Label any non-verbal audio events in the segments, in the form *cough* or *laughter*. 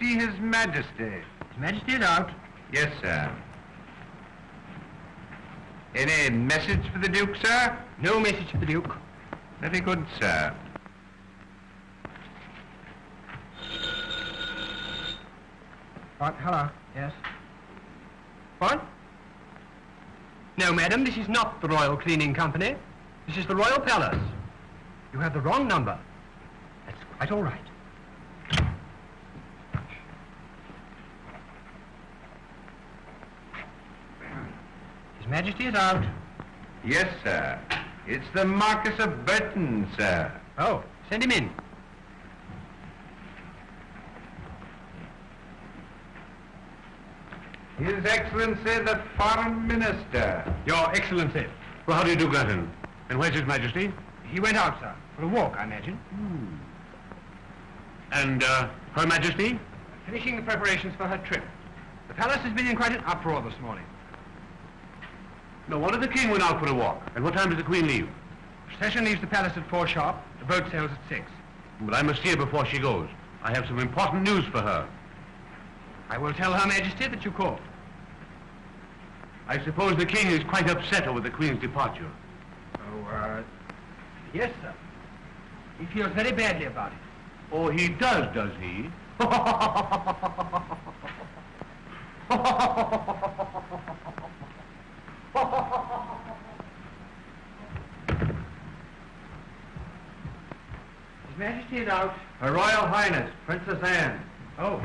see His Majesty. His Majesty is out. Yes, sir. Any message for the Duke, sir? No message for the Duke. Very good, sir. What? Hello. Yes. What? No, madam, this is not the Royal Cleaning Company. This is the Royal Palace. You have the wrong number. That's quite all right. His Majesty is out. Yes, sir. It's the Marquis of Burton, sir. Oh, send him in. His Excellency the Foreign Minister. Your Excellency. Well, how do you do, Gutton? And where's His Majesty? He went out, sir, for a walk, I imagine. And, uh, Her Majesty? Finishing the preparations for her trip. The palace has been in quite an uproar this morning. No wonder the King went out for a walk. And what time does the Queen leave? Procession leaves the palace at four sharp. The boat sails at six. But I must see her before she goes. I have some important news for her. I will tell Her Majesty that you called. I suppose the King is quite upset over the Queen's departure. Oh, uh... Yes, sir. He feels very badly about it. Oh, he does, does he? *laughs* *laughs* His Majesty is out. Her Royal Highness, Princess Anne. Oh.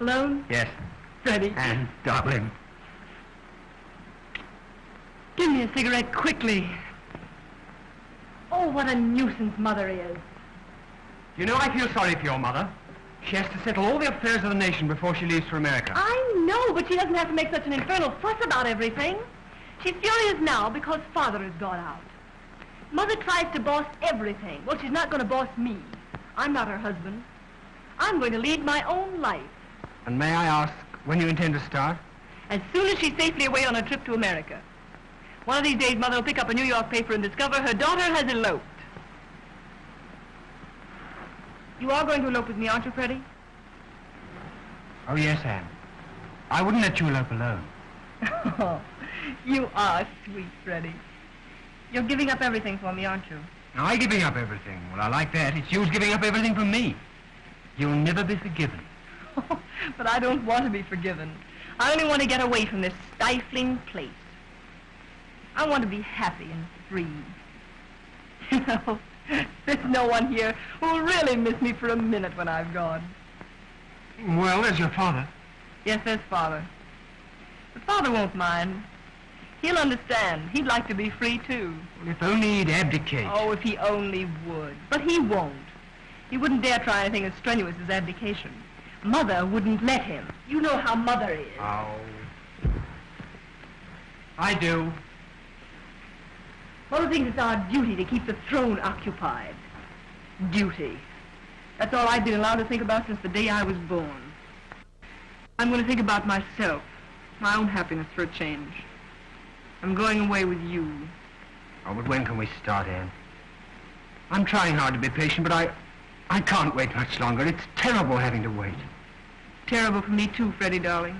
Alone? Yes. Freddie, And darling. give me a cigarette quickly. Oh, what a nuisance Mother is. You know, I feel sorry for your mother. She has to settle all the affairs of the nation before she leaves for America. I know, but she doesn't have to make such an infernal fuss about everything. She's furious now because Father has gone out. Mother tries to boss everything. Well, she's not going to boss me. I'm not her husband. I'm going to lead my own life. And may I ask when you intend to start? As soon as she's safely away on her trip to America. One of these days, Mother will pick up a New York paper and discover her daughter has eloped. You are going to elope with me, aren't you, Freddie? Oh, yes, Anne. I wouldn't let you elope alone. Oh, *laughs* you are sweet, Freddie. You're giving up everything for me, aren't you? Now, I giving up everything. Well, I like that. It's you's giving up everything for me. You'll never be forgiven. *laughs* but I don't want to be forgiven. I only want to get away from this stifling place. I want to be happy and free. *laughs* You know, there's *laughs* no one here who will really miss me for a minute when I've gone. Well, there's your father. Yes, there's Father. But Father won't mind. He'll understand. He'd like to be free, too. Well, if only he'd abdicate. Oh, if he only would. But he won't. He wouldn't dare try anything as strenuous as abdication. Mother wouldn't let him. You know how Mother is. Oh. I do. Mother thinks it's our duty to keep the throne occupied. Duty. That's all I've been allowed to think about since the day I was born. I'm going to think about myself, my own happiness for a change. I'm going away with you. Oh, but when can we start, Anne? I'm trying hard to be patient, but I... I can't wait much longer. It's terrible having to wait. Terrible for me too, Freddie, darling.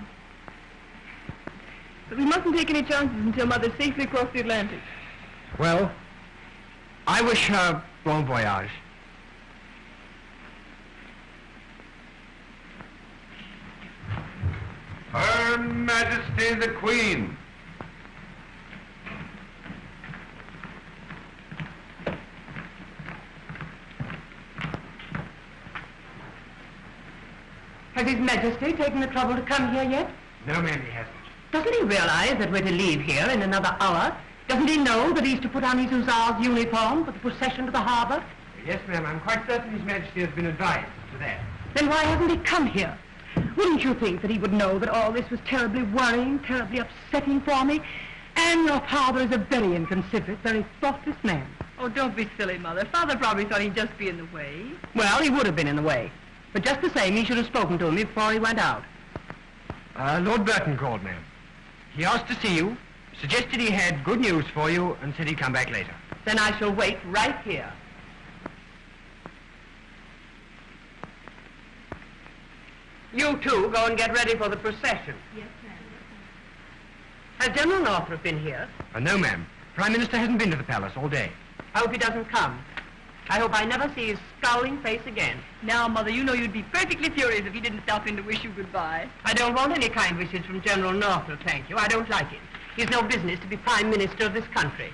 But we mustn't take any chances until Mother's safely across the Atlantic. Well, I wish her bon voyage. Her Majesty the Queen. Has His Majesty taken the trouble to come here yet? No, ma'am, he hasn't. Doesn't he realize that we're to leave here in another hour? Doesn't he know that he's to put on his hussar's uniform for the procession to the harbor? Yes, ma'am, I'm quite certain His Majesty has been advised to that. Then why hasn't he come here? Wouldn't you think that he would know that all this was terribly worrying, terribly upsetting for me? And your father is a very inconsiderate, very thoughtless man. Oh, don't be silly, Mother. Father probably thought he'd just be in the way. Well, he would have been in the way. But just the same, he should have spoken to me before he went out. Uh, Lord Burton called, ma'am. He asked to see you, Suggested he had good news for you and said he'd come back later. Then I shall wait right here. You two go and get ready for the procession. Yes, ma'am. Has General Northrop been here? Uh, no, ma'am. Prime Minister hasn't been to the palace all day. I hope he doesn't come. I hope I never see his scowling face again. Now, Mother, you know you'd be perfectly furious if he didn't stop in to wish you goodbye. I don't want any kind wishes from General Northrop, thank you. I don't like it. He's no business to be Prime Minister of this country.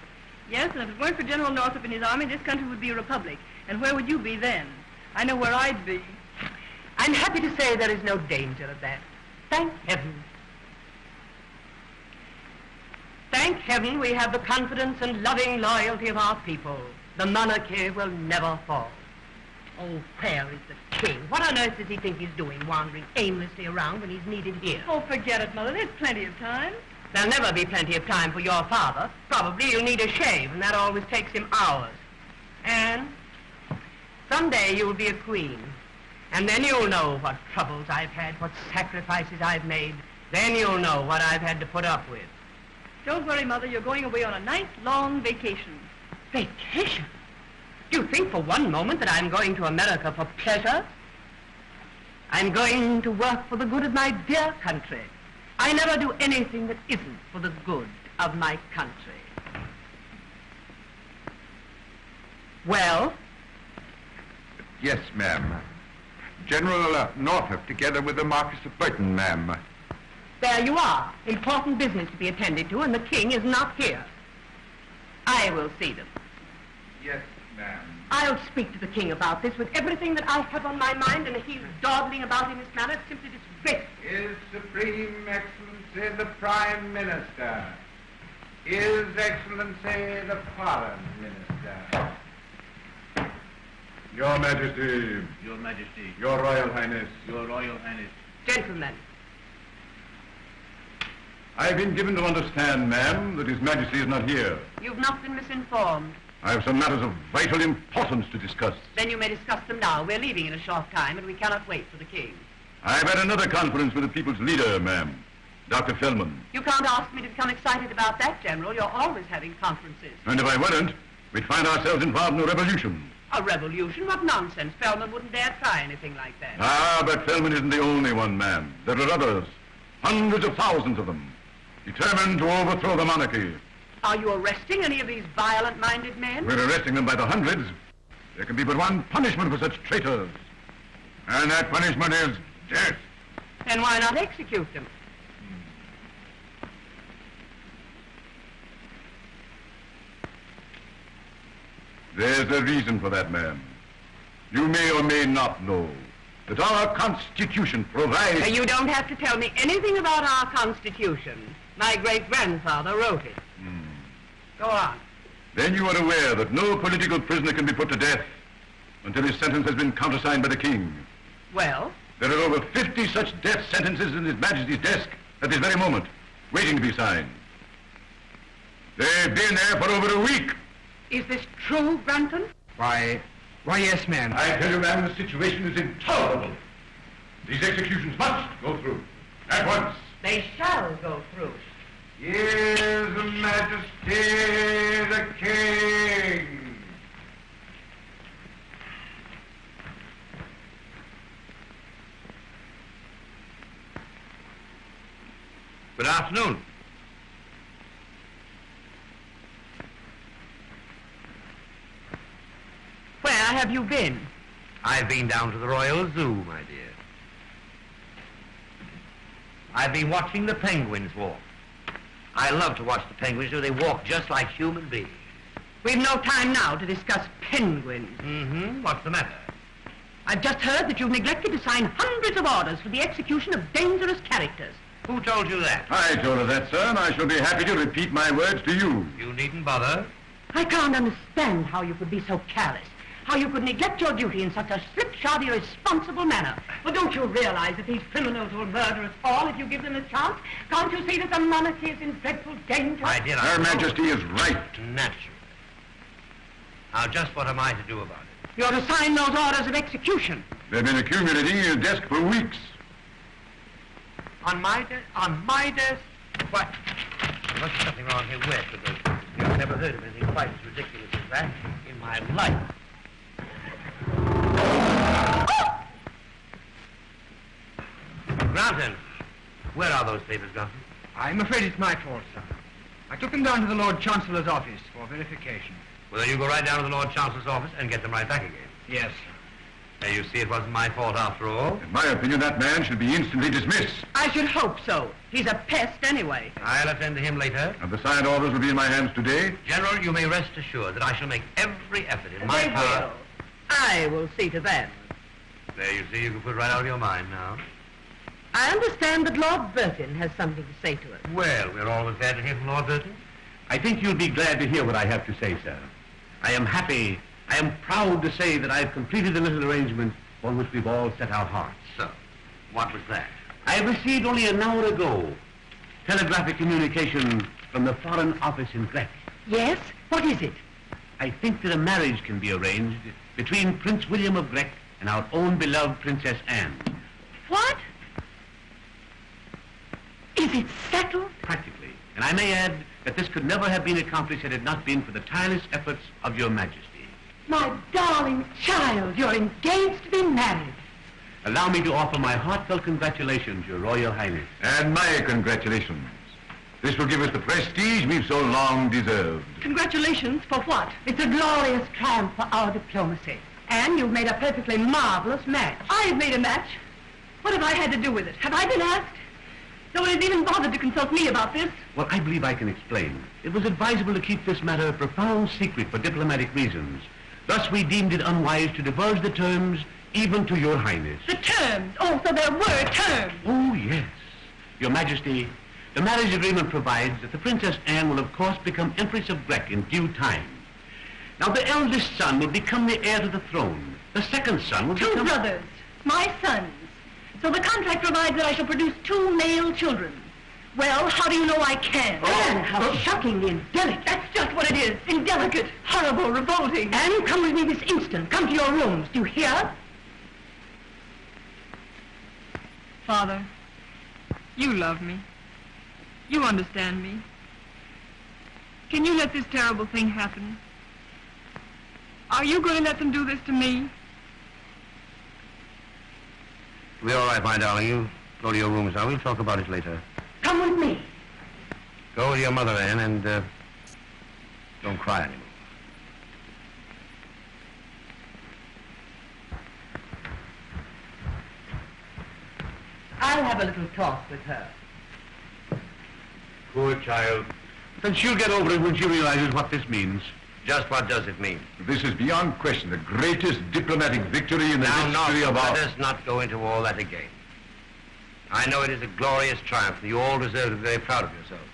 Yes, and if it weren't for General Northrop and his army, this country would be a republic. And where would you be then? I know where I'd be. I'm happy to say there is no danger of that. Thank heaven. Thank heaven we have the confidence and loving loyalty of our people. The monarchy will never fall. Oh, where is the king? What on earth does he think he's doing, wandering aimlessly around when he's needed here? Oh, forget it, Mother. There's plenty of time. There'll never be plenty of time for your father. Probably you'll need a shave, and that always takes him hours. And someday you'll be a queen. And then you'll know what troubles I've had, what sacrifices I've made. Then you'll know what I've had to put up with. Don't worry, Mother. You're going away on a nice, long vacation. Vacation? Do you think for one moment that I'm going to America for pleasure? I'm going to work for the good of my dear country. I never do anything that isn't for the good of my country. Well, Yes, ma'am. General uh, Northrop, together with the Marquis of Burton, ma'am. there you are. Important business to be attended to, and the king is not here. I will see them. Yes, ma'am. I'll speak to the king about this with everything that I have on my mind, and he's dawdling about in this manner, simply disgraceful. His Supreme Excellency the Prime Minister. His Excellency the Foreign Minister. Your Majesty, Your Majesty, Your Royal Highness, Your Royal Highness, Gentlemen, I've been given to understand, ma'am, that His Majesty is not here. you've not been misinformed. I have some matters of vital importance to discuss. Then you may discuss them now. We're leaving in a short time, and we cannot wait for the king. I've had another conference with the people's leader, ma'am, Dr. Feldman. You can't ask me to become excited about that, General. You're always having conferences. And if I weren't, we'd find ourselves involved in a revolution. A revolution? What nonsense. Feldman wouldn't dare try anything like that. Ah, but Feldman isn't the only one, ma'am. There are others, hundreds of thousands of them, determined to overthrow the monarchy. Are you arresting any of these violent-minded men? We're arresting them by the hundreds. There can be but one punishment for such traitors. And that punishment is death. Then why not execute them? Hmm. There's a reason for that, ma'am. You may or may not know that our Constitution provides... You don't have to tell me anything about our Constitution. My great-grandfather wrote it. Hmm. Go on. Then you are aware that no political prisoner can be put to death until his sentence has been countersigned by the king. Well, There are over 50 such death sentences in His Majesty's desk at this very moment, waiting to be signed. They've been there for over a week. is this true, Brunton? Why, why, yes, ma'am. I tell you, ma'am, the situation is intolerable. These executions must go through. At once. They shall go through. His Majesty the King. Good afternoon. Where have you been? I've been down to the Royal Zoo, my dear. I've been watching the penguins walk. I love to watch the penguins do. They walk just like human beings. We've no time now to discuss penguins. Mm-hmm. What's the matter? I've just heard that you've neglected to sign hundreds of orders for the execution of dangerous characters. Who told you that? I told her that, sir, and I shall be happy to repeat my words to you. You needn't bother. I can't understand how you could be so careless, how you could neglect your duty in such a slipshod, irresponsible manner. Well, don't you realize that these criminals will murder us all if you give them a chance? Can't you see that the monarchy is in dreadful danger? My dear, Her I Majesty is right. Naturally. Now, just what am I to do about it? You're to sign those orders of execution. They've been accumulating in your desk for weeks. On my desk? On my desk? What? There must be something wrong here. Where could those be? I've never heard of anything quite as ridiculous as that in my life. Granton, where are those papers, Granton? I'm afraid it's my fault, sir. I took them down to the Lord Chancellor's office for verification. Well, then you go right down to the Lord Chancellor's office and get them right back again. Yes. There you see, it wasn't my fault after all. In my opinion, that man should be instantly dismissed. I should hope so. He's a pest anyway. I'll attend to him later. And the signed orders will be in my hands today. General, you may rest assured that I shall make every effort in my They power. will. I will see to that. There you see, you can put it right out of your mind now. I understand that Lord Burton has something to say to us. Well, we're always glad to hear from Lord Burton. I think you'll be glad to hear what I have to say, sir. I am happy, I am proud to say that I've completed the little arrangement on which we've all set our hearts. So, what was that? I received only an hour ago telegraphic communication from the Foreign Office in Grec. Yes? What is it? I think that a marriage can be arranged between Prince William of Grec and our own beloved Princess Anne. What? Is it settled? Practically. And I may add that this could never have been accomplished had it not been for the tireless efforts of your majesty. My darling child, you're engaged to be married. Allow me to offer my heartfelt congratulations, your royal highness. And my congratulations. This will give us the prestige we've so long deserved. Congratulations for what? It's a glorious triumph for our diplomacy. And you've made a perfectly marvelous match. I've made a match. What have I had to do with it? Have I been asked? No one has even bothered to consult me about this. Well, I believe I can explain. It was advisable to keep this matter a profound secret for diplomatic reasons. Thus, we deemed it unwise to divulge the terms even to your highness. The terms. Oh, so there were terms. Oh, yes. Your majesty, the marriage agreement provides that the Princess Anne will, of course, become Empress of Grec in due time. Now, the eldest son will become the heir to the throne. The second son will Two become... brothers. My sons. So the contract provides that I shall produce two male children. Well, how do you know I can? Oh, how oh. shockingly indelicate. That's just what it is. Indelicate, horrible, revolting. Anne, come with me this instant. Come to your rooms. Do you hear? Father, you love me. You understand me. Can you let this terrible thing happen? Are you going to let them do this to me? We're all right, my darling. You go to your rooms now. We'll talk about it later. Come with me. Go with your mother, Anne, and uh, don't cry anymore. I'll have a little talk with her. Poor child. Then she'll get over it when she realizes what this means. Just what does it mean? This is beyond question the greatest diplomatic victory in the Now, history not, of our... let us not go into all that again. I know it is a glorious triumph, and you all deserve to be very proud of yourselves.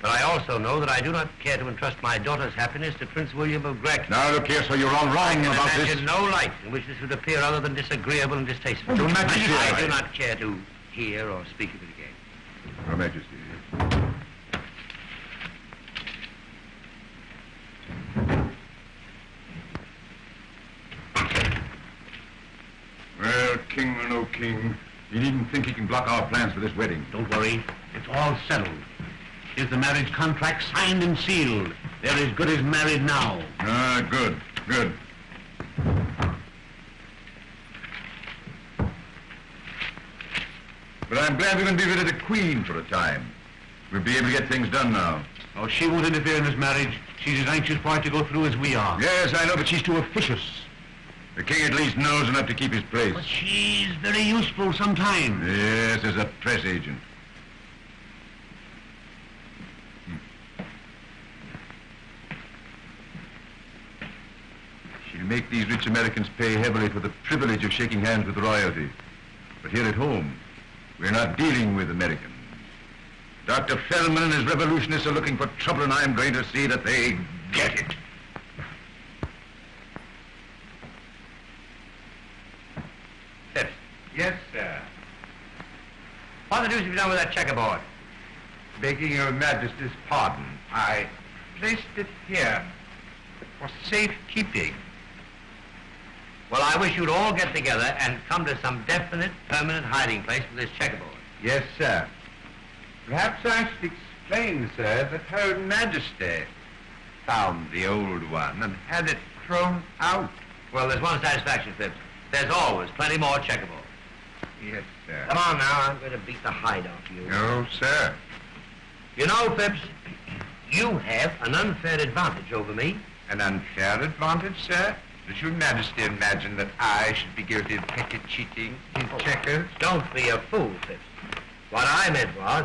But I also know that I do not care to entrust my daughter's happiness to Prince William of Grec. Now, look here, sir, you're all I wrong about this. imagine no light in which this would appear other than disagreeable and distasteful. Your Majesty, I I- do not care to hear or speak of it again. Your Majesty. Well, king or no king, you needn't think he can block our plans for this wedding. Don't worry. It's all settled. Is the marriage contract signed and sealed? They're as good as married now. Ah, good, good. But I'm glad we're going to be rid of the Queen for a time. We'll be able to get things done now. Oh, she won't interfere in this marriage. She's as anxious for it to go through as we are. Yes, I know, but she's too officious. The king at least knows enough to keep his place. But she's very useful sometimes. Yes, as a press agent. She'll make these rich Americans pay heavily for the privilege of shaking hands with royalty. But here at home, we're not dealing with Americans. Dr. Feldman and his revolutionists are looking for trouble, and I'm going to see that they get it. Yes. Yes, sir. What the deuce have you done with that checkerboard? Begging your majesty's pardon, I placed it here for safekeeping. Well, I wish you'd all get together and come to some definite, permanent hiding place for this checkerboard. Yes, sir. Perhaps I should explain, sir, that Her Majesty found the old one and had it thrown out. Well, there's one satisfaction, Phipps. There's always plenty more checkable. Yes, sir. Come on now, I'm going to beat the hide off you. No, sir. You know, Phipps, you have an unfair advantage over me. An unfair advantage, sir? Does your majesty imagine that I should be guilty of petty cheating in oh, checkers? Don't be a fool, Phipps. What I meant was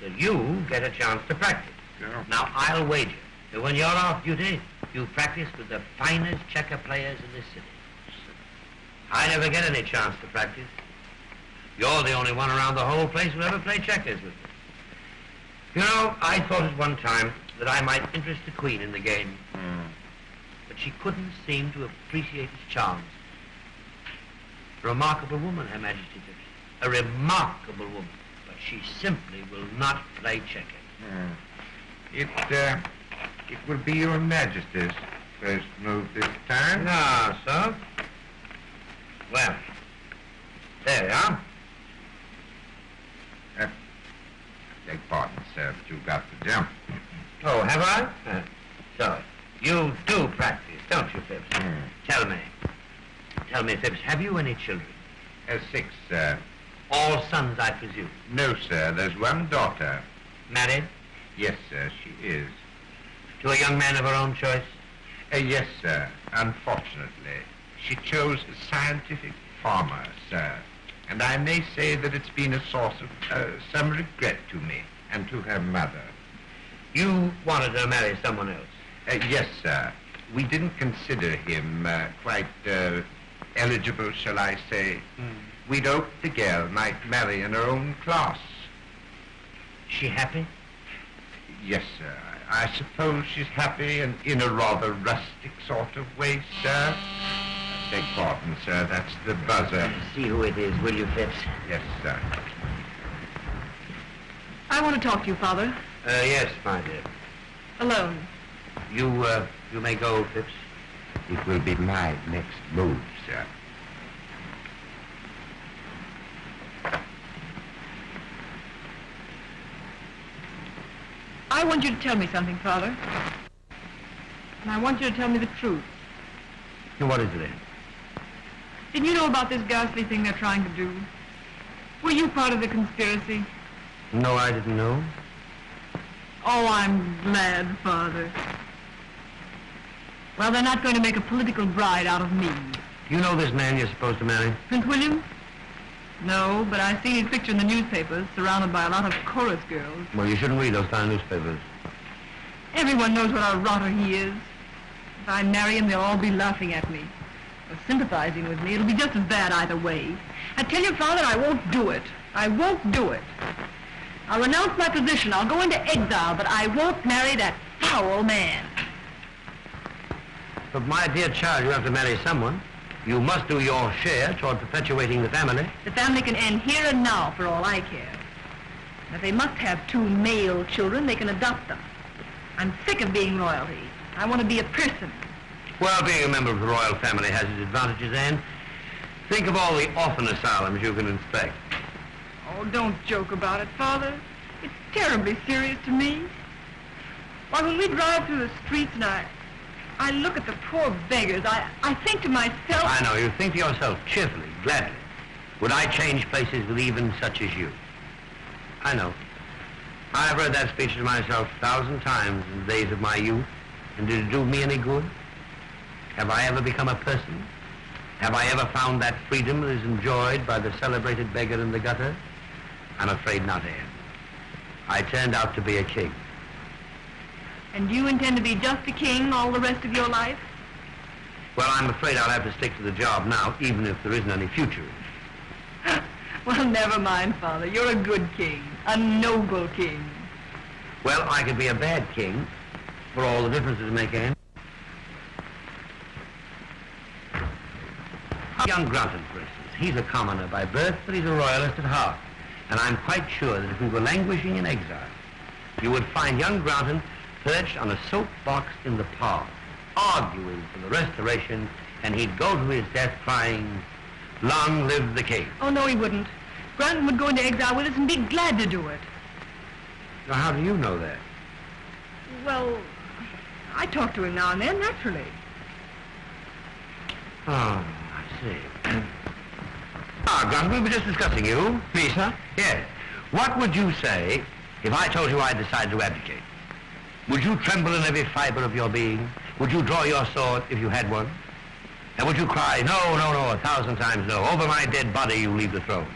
that you get a chance to practice. No. Now, I'll wager that when you're off duty, you practice with the finest checker players in this city. I never get any chance to practice. You're the only one around the whole place who ever played checkers with me. You know, I thought at one time that I might interest the Queen in the game, Hmm. but she couldn't seem to appreciate its charms. A remarkable woman, Her Majesty A remarkable woman. But she simply will not play checkers. Hmm. It, uh, it will be your majesty's first move this time. No, sir. Well, there you are. Beg pardon, sir, but you've got to jump. Oh, have I? Uh, *laughs* so, you do practice, don't you, Phipps? Hmm. Tell me. Tell me, Phipps, have you any children? Uh, six, sir. All sons, I presume. No, sir, there's one daughter. Married? Yes, sir, she is. To a young man of her own choice? Uh, yes, sir. Unfortunately, she chose a scientific farmer, sir. And I may say that it's been a source of uh, some regret to me and to her mother. You wanted her to marry someone else. Uh, yes, sir. We didn't consider him uh, quite uh, eligible, shall I say. We'd hoped the girl might marry in her own class. Is she happy? Yes, sir. I I suppose she's happy and in a rather rustic sort of way, sir. Beg pardon, sir. That's the buzzer. See who it is, will you, Phipps? Yes, sir. I want to talk to you, Father. Uh, yes, my dear. Alone. You, uh, you may go, Phipps. It will be my next move, sir. I want you to tell me something, Father. And I want you to tell me the truth. What is it? Didn't you know about this ghastly thing they're trying to do? Were you part of the conspiracy? No, I didn't know. Oh, I'm glad, Father. Well, they're not going to make a political bride out of me. You know this man you're supposed to marry? Prince William? No, but I've seen his picture in the newspapers, surrounded by a lot of chorus girls. Well, you shouldn't read those kind of newspapers. Everyone knows what a rotter he is. If I marry him, they'll all be laughing at me. Or sympathizing with me. It'll be just as bad either way. I tell you, Father, I won't do it. I won't do it. I'll renounce my position. I'll go into exile, but I won't marry that foul man. But my dear child, you have to marry someone. You must do your share toward perpetuating the family. The family can end here and now, for all I care. And if they must have two male children, they can adopt them. I'm sick of being royalty. I want to be a person. Well, being a member of the royal family has its advantages, Anne. Think of all the orphan asylums you can inspect. Oh, don't joke about it, Father. It's terribly serious to me. Why, when we drive through the streets and I, I look at the poor beggars, I, I think to myself... I know, you think to yourself cheerfully, gladly. Would I change places with even such as you? I know. I've read that speech to myself a thousand times in the days of my youth. And did it do me any good? Have I ever become a person? Have I ever found that freedom that is enjoyed by the celebrated beggar in the gutter? I'm afraid not, Anne. I turned out to be a king. And you intend to be just a king all the rest of your life? Well, I'm afraid I'll have to stick to the job now, even if there isn't any future. in it. *laughs* well, never mind, Father. You're a good king. A noble king. Well, I could be a bad king, for all the difference it make, Anne. Young Granton, for instance. He's a commoner by birth, but he's a royalist at heart. And I'm quite sure that if we were languishing in exile, you would find young Granton perched on a soapbox in the park, arguing for the restoration, and he'd go to his death crying, Long live the king. Oh, no, he wouldn't. Granton would go into exile with us and be glad to do it. Now, how do you know that? Well, I talk to him now and then, naturally. Oh, I see. ah, Grant, we were just discussing you. Me, sir? Yes. What would you say if I told you I decided to abdicate? Would you tremble in every fiber of your being? Would you draw your sword if you had one? And would you cry, no, no, no, a thousand times no, over my dead body you leave the throne?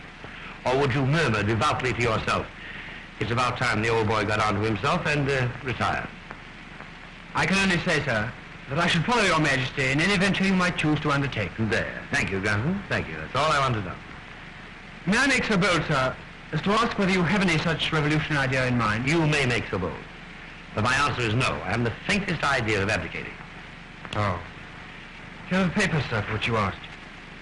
Or would you murmur devoutly to yourself, it's about time the old boy got onto himself and uh, retired? I can only say, sir, that I should follow your majesty in any venture you might choose to undertake. There. Thank you, Granton. Thank you. That's all I want to know. May I make so bold, sir, as to ask whether you have any such revolutionary idea in mind? You may make so bold. But my answer is no. I haven't the faintest idea of abdicating. Oh. Here are the papers, sir, for which you asked.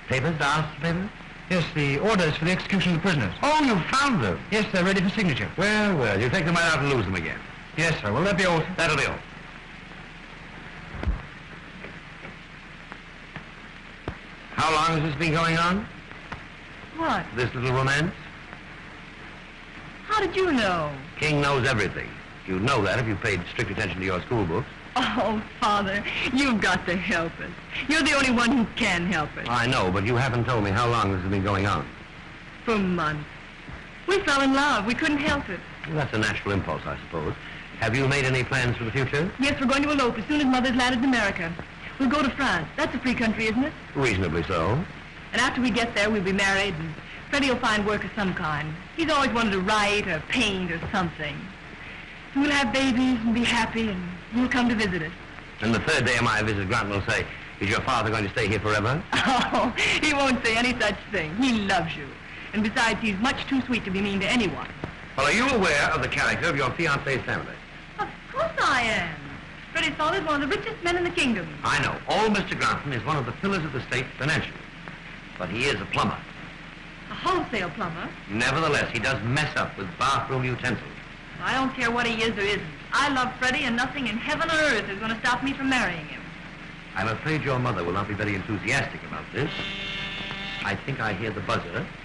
Papers? The house papers? Yes, the orders for the execution of the prisoners. Oh, you found them. Yes, they're ready for signature. Well, well, you take them right out and lose them again. Yes, sir. Will that be all? That'll be all. How long has this been going on? What? This little romance? How did you know? King knows everything. You'd know that if you paid strict attention to your school books. Oh, Father, you've got to help us. You're the only one who can help us. I know, but you haven't told me how long this has been going on. For months. We fell in love. We couldn't help it. Well, that's a natural impulse, I suppose. Have you made any plans for the future? Yes, we're going to elope as soon as Mother's landed in America. We'll go to France. That's a free country, isn't it? Reasonably so. And after we get there, we'll be married, and Freddie will find work of some kind. He's always wanted to write or paint or something. So we'll have babies and be happy, and you'll come to visit us. And the third day of my visit, Grant will say, is your father going to stay here forever? *laughs* Oh, he won't say any such thing. He loves you. And besides, he's much too sweet to be mean to anyone. Well, are you aware of the character of your fiancé's family? Of course I am. Freddie's father's one of the richest men in the kingdom. I know. Old Mr. Granton is one of the pillars of the state financially. But he is a plumber. A wholesale plumber. Nevertheless, he does mess up with bathroom utensils. I don't care what he is or isn't. I love Freddie, and nothing in heaven or earth is going to stop me from marrying him. I'm afraid your mother will not be very enthusiastic about this. I think I hear the buzzer. *clears throat*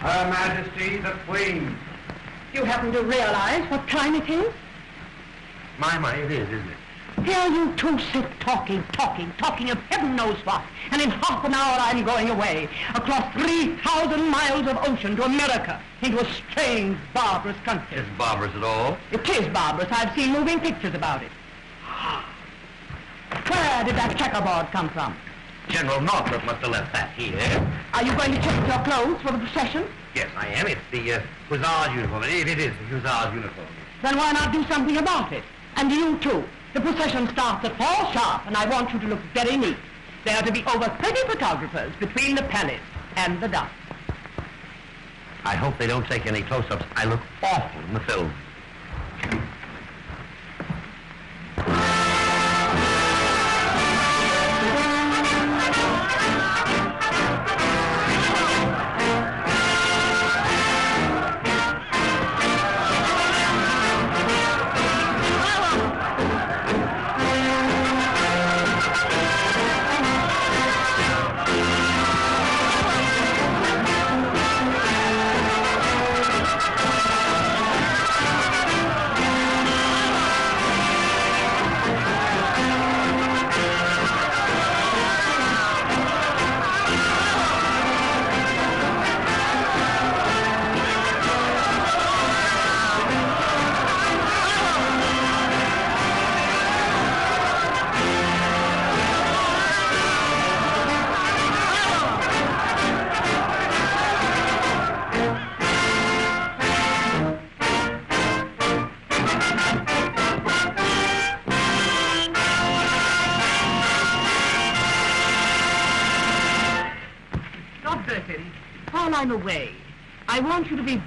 Her Majesty the Queen. You happen to realize what time it is? My, my, it is, isn't it? Here you two sit talking, talking, talking of heaven knows what. And in half an hour I'm going away, across 3,000 miles of ocean to America, into a strange, barbarous country. Is barbarous at all? It is barbarous. I've seen moving pictures about it. Where did that checkerboard come from? General Northrop must have left that here. Are you going to check your clothes for the procession? Yes, I am. It's the uh, Hussar's uniform. It, it is the Hussar's uniform. Then why not do something about it? And you too. The procession starts at four sharp, and I want you to look very neat. There are to be over 30 photographers between the palace and the dust. I hope they don't take any close-ups. I look awful in the film.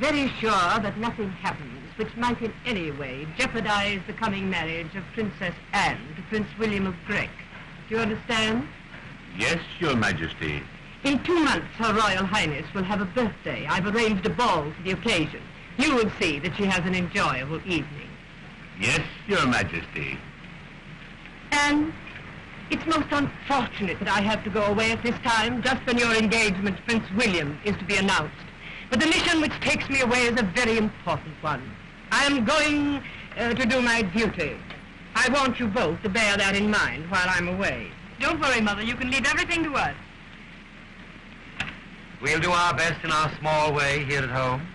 Very sure that nothing happens which might in any way jeopardize the coming marriage of Princess Anne to Prince William of Grec. Do you understand? Yes, Your Majesty. In two months, Her Royal Highness will have a birthday. I've arranged a ball for the occasion. You will see that she has an enjoyable evening. Yes, Your Majesty. Anne, it's most unfortunate that I have to go away at this time, just when your engagement to Prince William is to be announced. But the mission which takes me away is a very important one. I am going uh, to do my duty. I want you both to bear that in mind while I'm away. Don't worry, Mother. You can leave everything to us. We'll do our best in our small way here at home.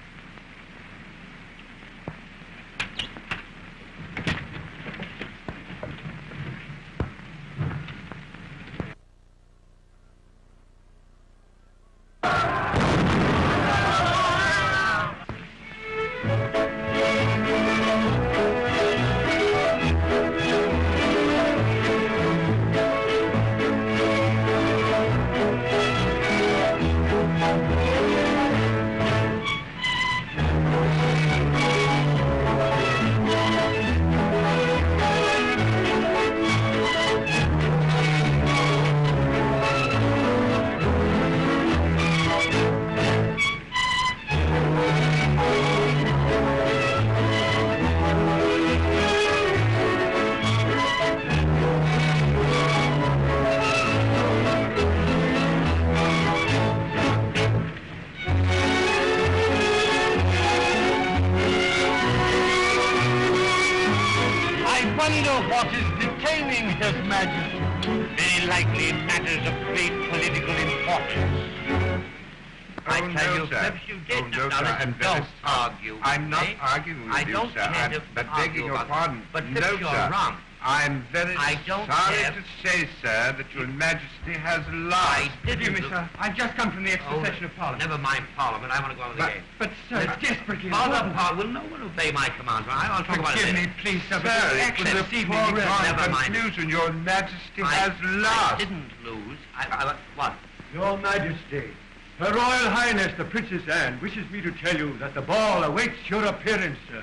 I've just come from the extra Oh, session of Parliament. Never mind Parliament. I want to go on with the But- game. But, sir, it's desperately Father, important. Parliament, will no one obey my commands? I- I'll talk about it Forgive later. me, please, sir, but Sir, the it action was this a evening poor requires- Never mind. confusion. Your majesty I- has I didn't lose. I, I, what? Your Majesty, Her Royal Highness the Princess Anne wishes me to tell you that the ball awaits your appearance, sir.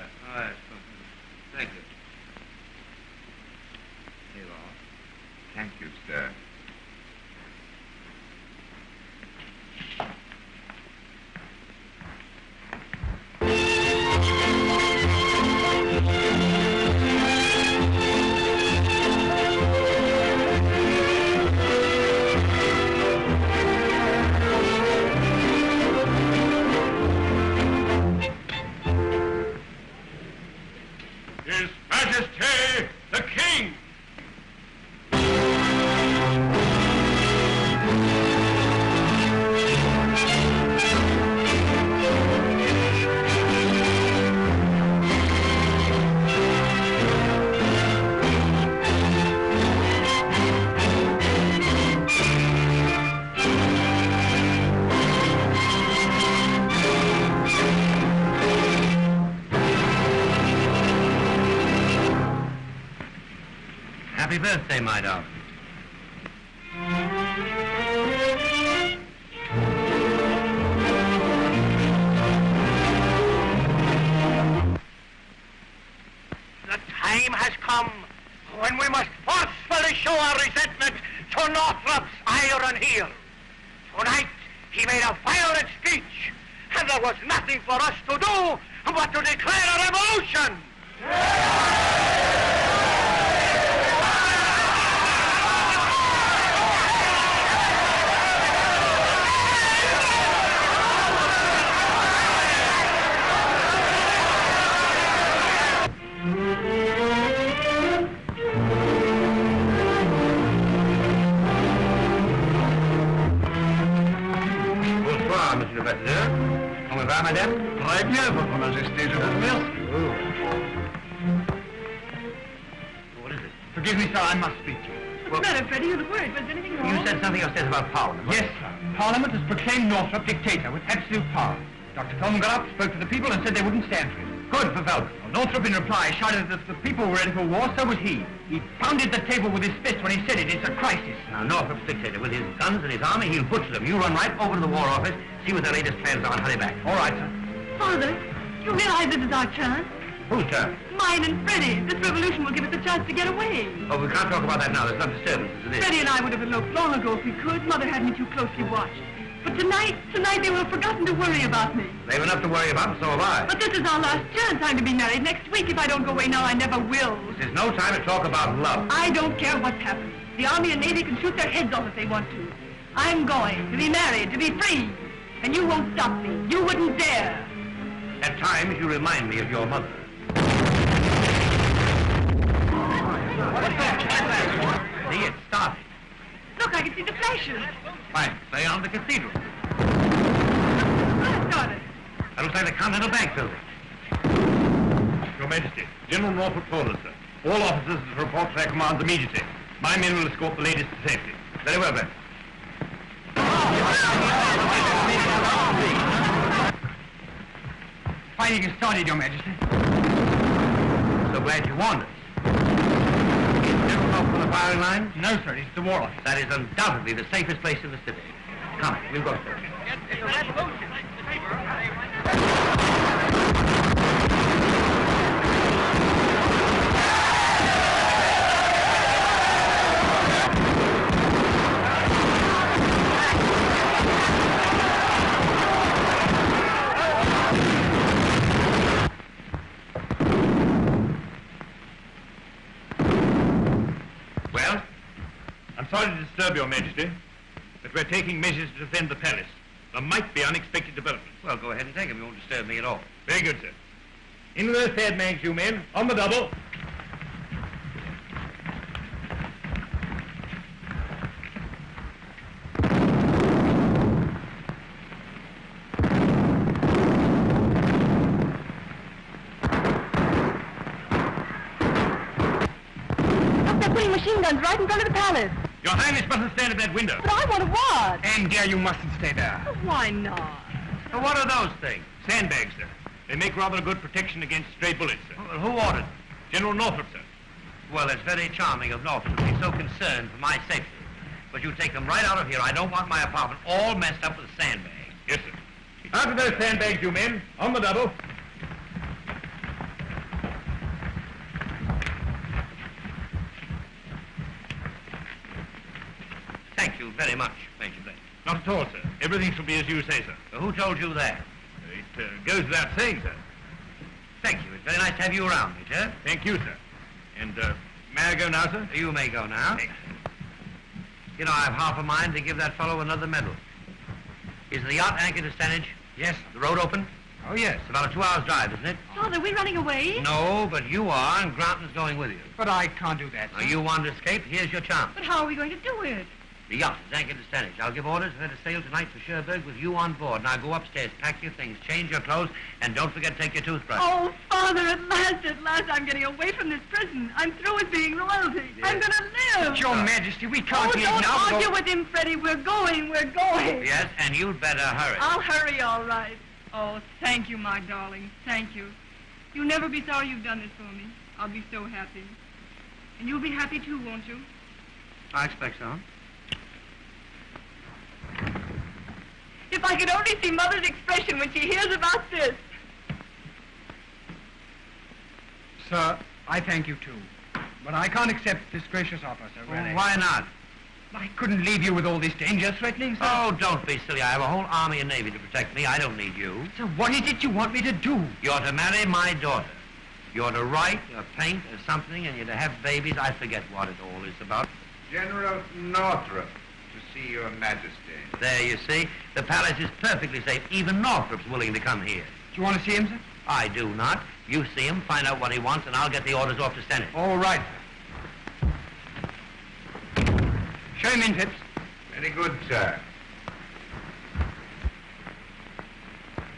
Birthday, my darling. Said they wouldn't stand for it. Good for Velvet. Well, Northrop, in reply, shouted that if the people were ready for war, so was he. He pounded the table with his fist when he said it. It's a crisis. Now, Northrop's dictator, with his guns and his army, he'll butcher them. You run right over to the War Office, see what their latest plans are, and hurry back. All right, sir. Father, you realize this is our chance? Whose turn? Mine and Freddie's. This revolution will give us a chance to get away. Oh, we can't talk about that now. There's enough disturbance as it is. Freddie and I would have eloped long ago if we could. Mother had me too closely watched tonight, tonight they will have forgotten to worry about me. They've enough to worry about, and so have I. But this is our last chance. I'm to be married next week. If I don't go away now, I never will. This is no time to talk about love. I don't care what's happened. The Army and Navy can shoot their heads off if they want to. I'm going to be married, to be free. And you won't stop me. You wouldn't dare. At times, you remind me of your mother. What's that? See, it started. Look, I can see the flashes cathedral. I've got it. That looks like the Continental Bank building. Your Majesty, General Northrop told us, sir. All officers to report to their commands immediately. My men will escort the ladies to safety. Very well, then. Fighting has started, Your Majesty. So glad you warned us. Is General Northrop on the firing line? No, sir, it's the War Office. That is undoubtedly the safest place in the city. Come, we'll go. Well? I'm sorry to disturb your majesty, but we're taking measures to defend the palace. There might be unexpected developments. Well, go ahead and take him. You won't disturb me at all. Very good, sir. In with those sandbags, you men. On the double. Look, they're putting machine guns right in front of the palace. Your Highness mustn't stand at that window. But I want to watch. And, dear, you mustn't stay there. Why not? So what are those things? Sandbags, sir. They make rather a good protection against stray bullets, sir. Well, who ordered them? General Northrop, sir. Well, it's very charming of Northrop to be so concerned for my safety. But you take them right out of here. I don't want my apartment all messed up with sandbags. Yes, sir. Out of those sandbags, you men. On the double. Thank you very much, Major Blake. Not at all, sir. Everything shall be as you say, sir. So who told you that? It uh, goes without saying, sir. Thank you. It's very nice to have you around, Major. Thank you, sir. And, uh, may I go now, sir? You may go now. You know, I have half a mind to give that fellow another medal. Is the yacht anchored to Stanage? Yes. The road open? Oh, yes. It's about a two-hours drive, isn't it? Father, we're running away? No, but you are, and Granton's going with you. But I can't do that, Now, sir. you want to escape? Here's your chance. But how are we going to do it? The yacht is anchored to Stanage. I'll give orders for her to sail tonight for Cherbourg with you on board. Now go upstairs, pack your things, change your clothes, and don't forget to take your toothbrush. Oh, Father, at last, at last, I'm getting away from this prison. I'm through with being royalty. I'm going to live. But, Your Majesty, we can't Oh, leave don't now. argue Go- with him, Freddie. We're going, we're going. Yes, and you'd better hurry. I'll hurry, all right. Oh, thank you, my darling. Thank you. You'll never be sorry you've done this for me. I'll be so happy. And you'll be happy, too, won't you? I expect so. If I could only see Mother's expression when she hears about this. Sir, I thank you, too. But I can't accept this gracious offer, sir, really. Well, why not? I couldn't leave you with all this danger threatening, sir. Oh, don't be silly. I have a whole army and navy to protect me. I don't need you. Sir, what is it you want me to do? You're to marry my daughter. You're to write or paint or something, and you're to have babies. I forget what it all is about. General Northrop, to see your majesty. There, you see. The palace is perfectly safe. Even Northrop's willing to come here. Do you want to see him, sir? I do not. You see him, find out what he wants, and I'll get the orders off to Senate. All right, sir. Show him in, Phipps. Very good, sir.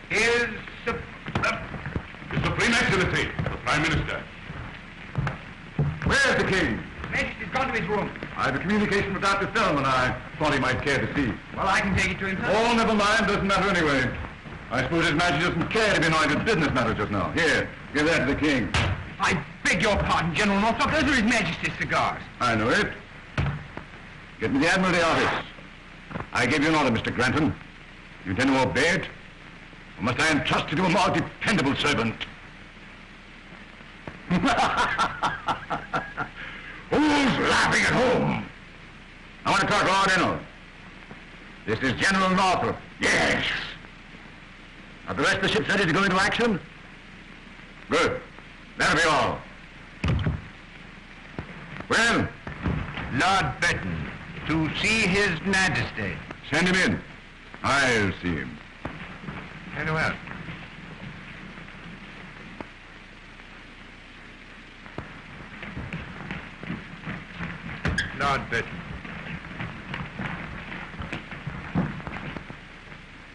Here's the... Uh, His Supreme Excellency, the Prime Minister. Where's the King? Majesty's gone to his room. I have a communication with Dr. Fellman I thought he might care to see. Well, I can take it to him, sir. Oh, never mind. Doesn't matter anyway. I suppose His Majesty doesn't care to be annoyed with business matters just now. Here, give that to the King. I beg your pardon, General Northrop. Those are His Majesty's cigars. I know it. Get me the Admiralty office. I gave you an order, Mr. Granton. You intend to obey it? Or must I entrust it to a more dependable servant? *laughs* Laughing at home? I want to talk to Lord Ennell. This is General Northrop. Yes. Are the rest of the ships ready to go into action? Good. That'll be all. Well, Lord Burton, to see His Majesty. send him in. I'll see him. Very well. Lord Burton.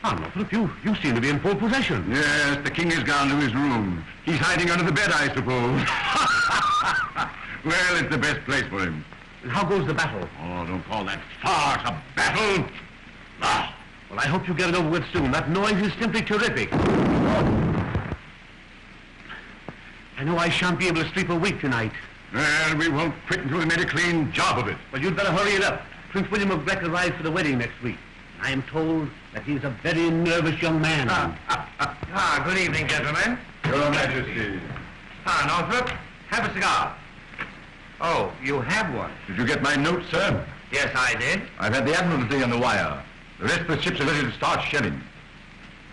on, Northrop. You, you seem to be in full possession. Yes, the king has gone to his room. He's hiding under the bed, I suppose. *laughs* well, it's the best place for him. How goes the battle? Oh, don't call that farce a battle. Ah, well, I hope you get it over with soon. That noise is simply terrific. I know I shan't be able to sleep a week tonight. Well, we won't quit until we made a clean job of it. Well, you'd better hurry it up. Prince William of Grec arrives for the wedding next week. I am told that he's a very nervous young man. Ah, good evening, gentlemen. Your Majesty. Ah, Northrop, have a cigar. Oh, you have one? Did you get my note, sir? Yes, I did. I've had the Admiralty on the wire. The rest of the ships are ready to start shelling.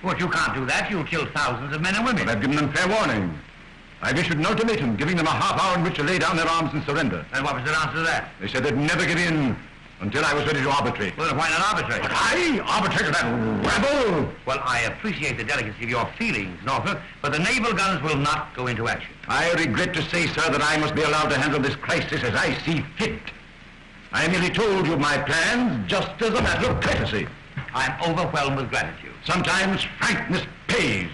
But you can't do that. You'll kill thousands of men and women. But I've given them fair warning. I've issued an ultimatum giving them a half hour in which to lay down their arms and surrender. And what was their answer to that? They said they'd never give in until I was ready to arbitrate. Well, why not arbitrate? But I arbitrated that rebel! Well, I appreciate the delicacy of your feelings, Northrop, but the naval guns will not go into action. I regret to say, sir, that I must be allowed to handle this crisis as I see fit. I merely told you my plans just as a matter of courtesy. I'm overwhelmed with gratitude. Sometimes frankness pays.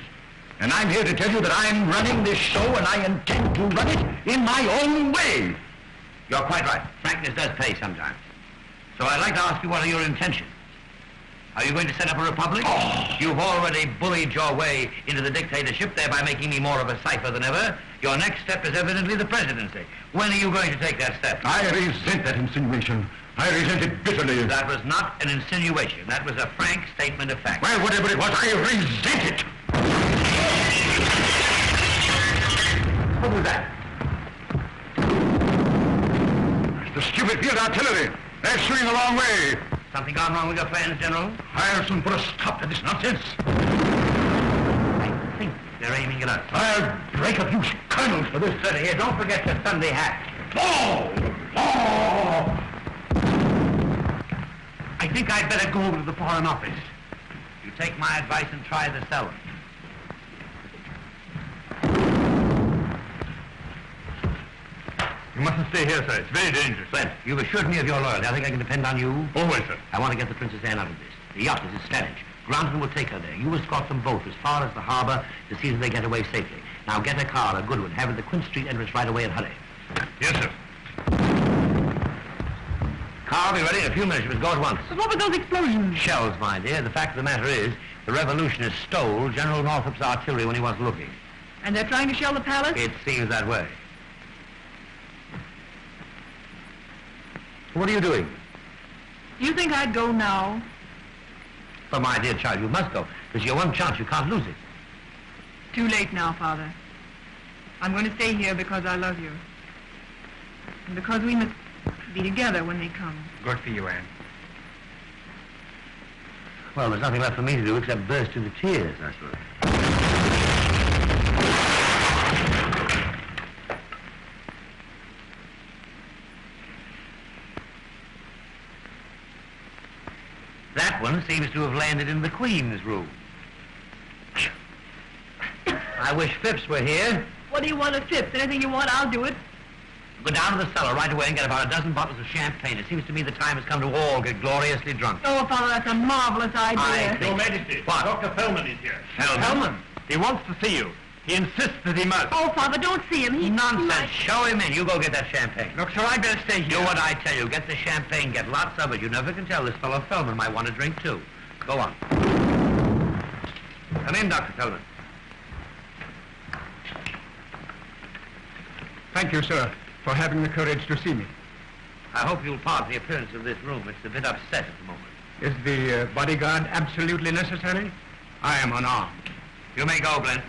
And I'm here to tell you that I'm running this show and I intend to run it in my own way. You're quite right. Frankness does pay sometimes. So I'd like to ask you what are your intentions? Are you going to set up a republic? Oh. You've already bullied your way into the dictatorship, thereby making me more of a cipher than ever. Your next step is evidently the presidency. When are you going to take that step? I resent that insinuation. I resent it bitterly. That was not an insinuation. That was a frank statement of fact. Well, whatever it was, I resent it. What was that? It's the stupid field artillery. They're shooting the wrong way. Something gone wrong with your plans, General? I'll soon put a stop to this nonsense. I think they're aiming at us. I'll break a few colonels for this. Sir, here, don't forget your Sunday hat. Fall! Fall! I think I'd better go over to the Foreign Office. You take my advice and try the cellar. You mustn't stay here, sir. It's very dangerous. Blent, you've assured me of your loyalty. I think I can depend on you. Always, sir. I want to get the Princess Anne out of this. The yacht is at Stanage. Granton will take her there. You escort them both as far as the harbor to see that they get away safely. Now get a car, a good one. Have it at the Quint Street entrance right away and hurry. Yes, sir. Car will be ready in a few minutes. You must go at once. But what were those explosions? Shells, my dear. The fact of the matter is, the revolutionists stole General Northrop's artillery when he wasn't looking. And they're trying to shell the palace? It seems that way. What are you doing? Do you think I'd go now? But my dear child, you must go. It's your one chance. You can't lose it. Too late now, Father. I'm going to stay here because I love you. And because we must be together when they come. Good for you, Anne. Well, there's nothing left for me to do except burst into tears, I suppose. That one seems to have landed in the Queen's room. I wish Phipps were here. What do you want of Phipps? Anything you want, I'll do it. Go down to the cellar right away and get about a dozen bottles of champagne. It seems to me the time has come to all get gloriously drunk. Oh, Father, that's a marvelous idea. I think- Your Majesty, What? Dr. Fellman is here. Fellman? He wants to see you. He insists that he must. Oh, Father, don't see him. He... Nonsense. Show him in. You go get that champagne. Look, sir, I better stay here. Do what I tell you. Get the champagne. Get lots of it. You never can tell. This fellow Fellman might want to drink, too. Go on. Come in, Dr. Fellman. Thank you, sir, for having the courage to see me. I hope you'll pardon the appearance of this room. It's a bit upset at the moment. Is the uh, bodyguard absolutely necessary? I am unarmed. You may go, Blent.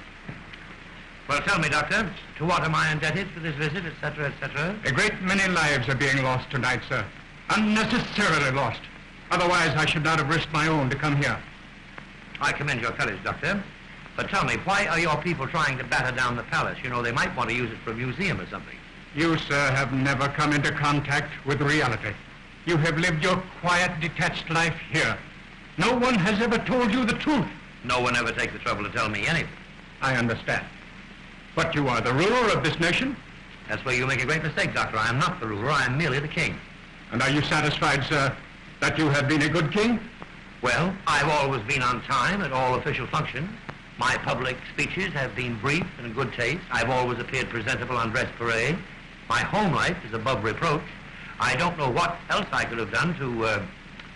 Well, tell me, Doctor, to what am I indebted for this visit, etc., etc.? A great many lives are being lost tonight, sir. Unnecessarily lost. Otherwise, I should not have risked my own to come here. I commend your courage, Doctor. But tell me, why are your people trying to batter down the palace? You know, they might want to use it for a museum or something. You, sir, have never come into contact with reality. You have lived your quiet, detached life here. No one has ever told you the truth. No one ever takes the trouble to tell me anything. I understand. But you are the ruler of this nation, That's where you make a great mistake, Doctor. I am not the ruler. I am merely the king. and are you satisfied, sir, that you have been a good king? Well, I've always been on time at all official functions. My public speeches have been brief and in good taste. I've always appeared presentable on dress parade. My home life is above reproach. I don't know what else I could have done to uh,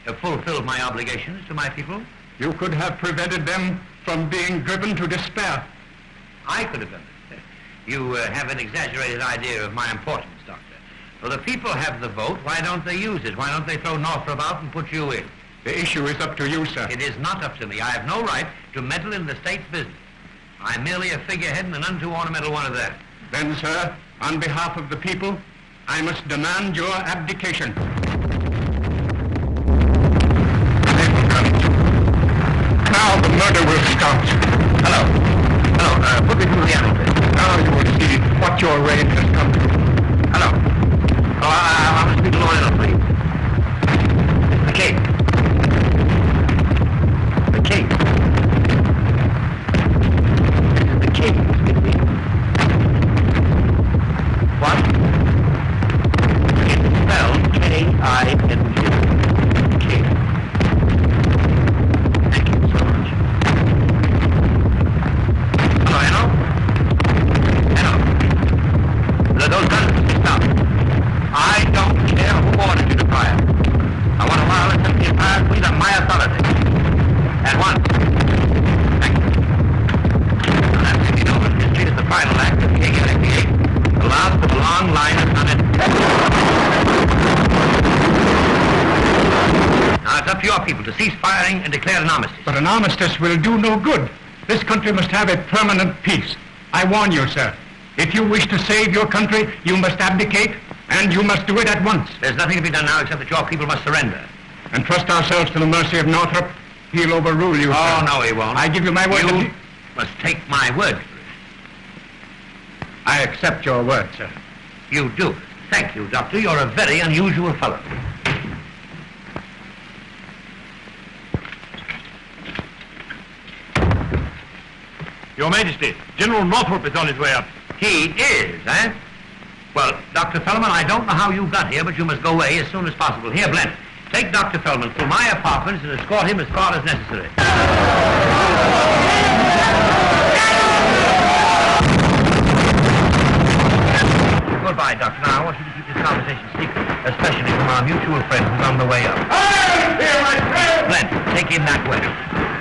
have fulfilled my obligations to my people. You could have prevented them from being driven to despair. I could have done. You uh, have an exaggerated idea of my importance, Doctor. Well, the people have the vote. Why don't they use it? Why don't they throw Northrop out and put you in? The issue is up to you, sir. It is not up to me. I have no right to meddle in the state's business. I'm merely a figurehead and an untoo ornamental one of that. Then, sir, on behalf of the people, I must demand your abdication. Now the murder will start. Hello. Hello. Uh, put me through the animal, what your reign has come to. Hello. Oh, I, I, I must speak to Lionel, please. The king. The is the. Excuse me. What? It's spelled K-I-N-G. King. Thank you so much. Hello, Hello? Hello. Let those guns stop. I don't care who ordered you to fire. I want a wireless empty entirely on my authority. At once. Thank you. And that's if you know that history is the final act of King Henry VIII. The last of a long line of sonnet. Now it's up to your people to cease firing and declare an armistice. Armistice will do no good. This country must have a permanent peace. I warn you, sir. If you wish to save your country, you must abdicate, and you must do it at once. There's nothing to be done now except that your people must surrender. And trust ourselves to the mercy of Northrop. He'll overrule you, Oh, sir. no, he won't. I give you my word. You he- must take my word for it. I accept your word, sir. You do. Thank you, Doctor. You're a very unusual fellow. Your Majesty, General Northrop is on his way up. He is, eh? Well, Dr. Fellman, I don't know how you got here, but you must go away as soon as possible. Here, Blent, take Dr. Fellman through my apartments and escort him as far as necessary. Goodbye, Doctor. Now, I want you to keep this conversation secret, especially from our mutual friend who's on the way up. Blent, take him that way.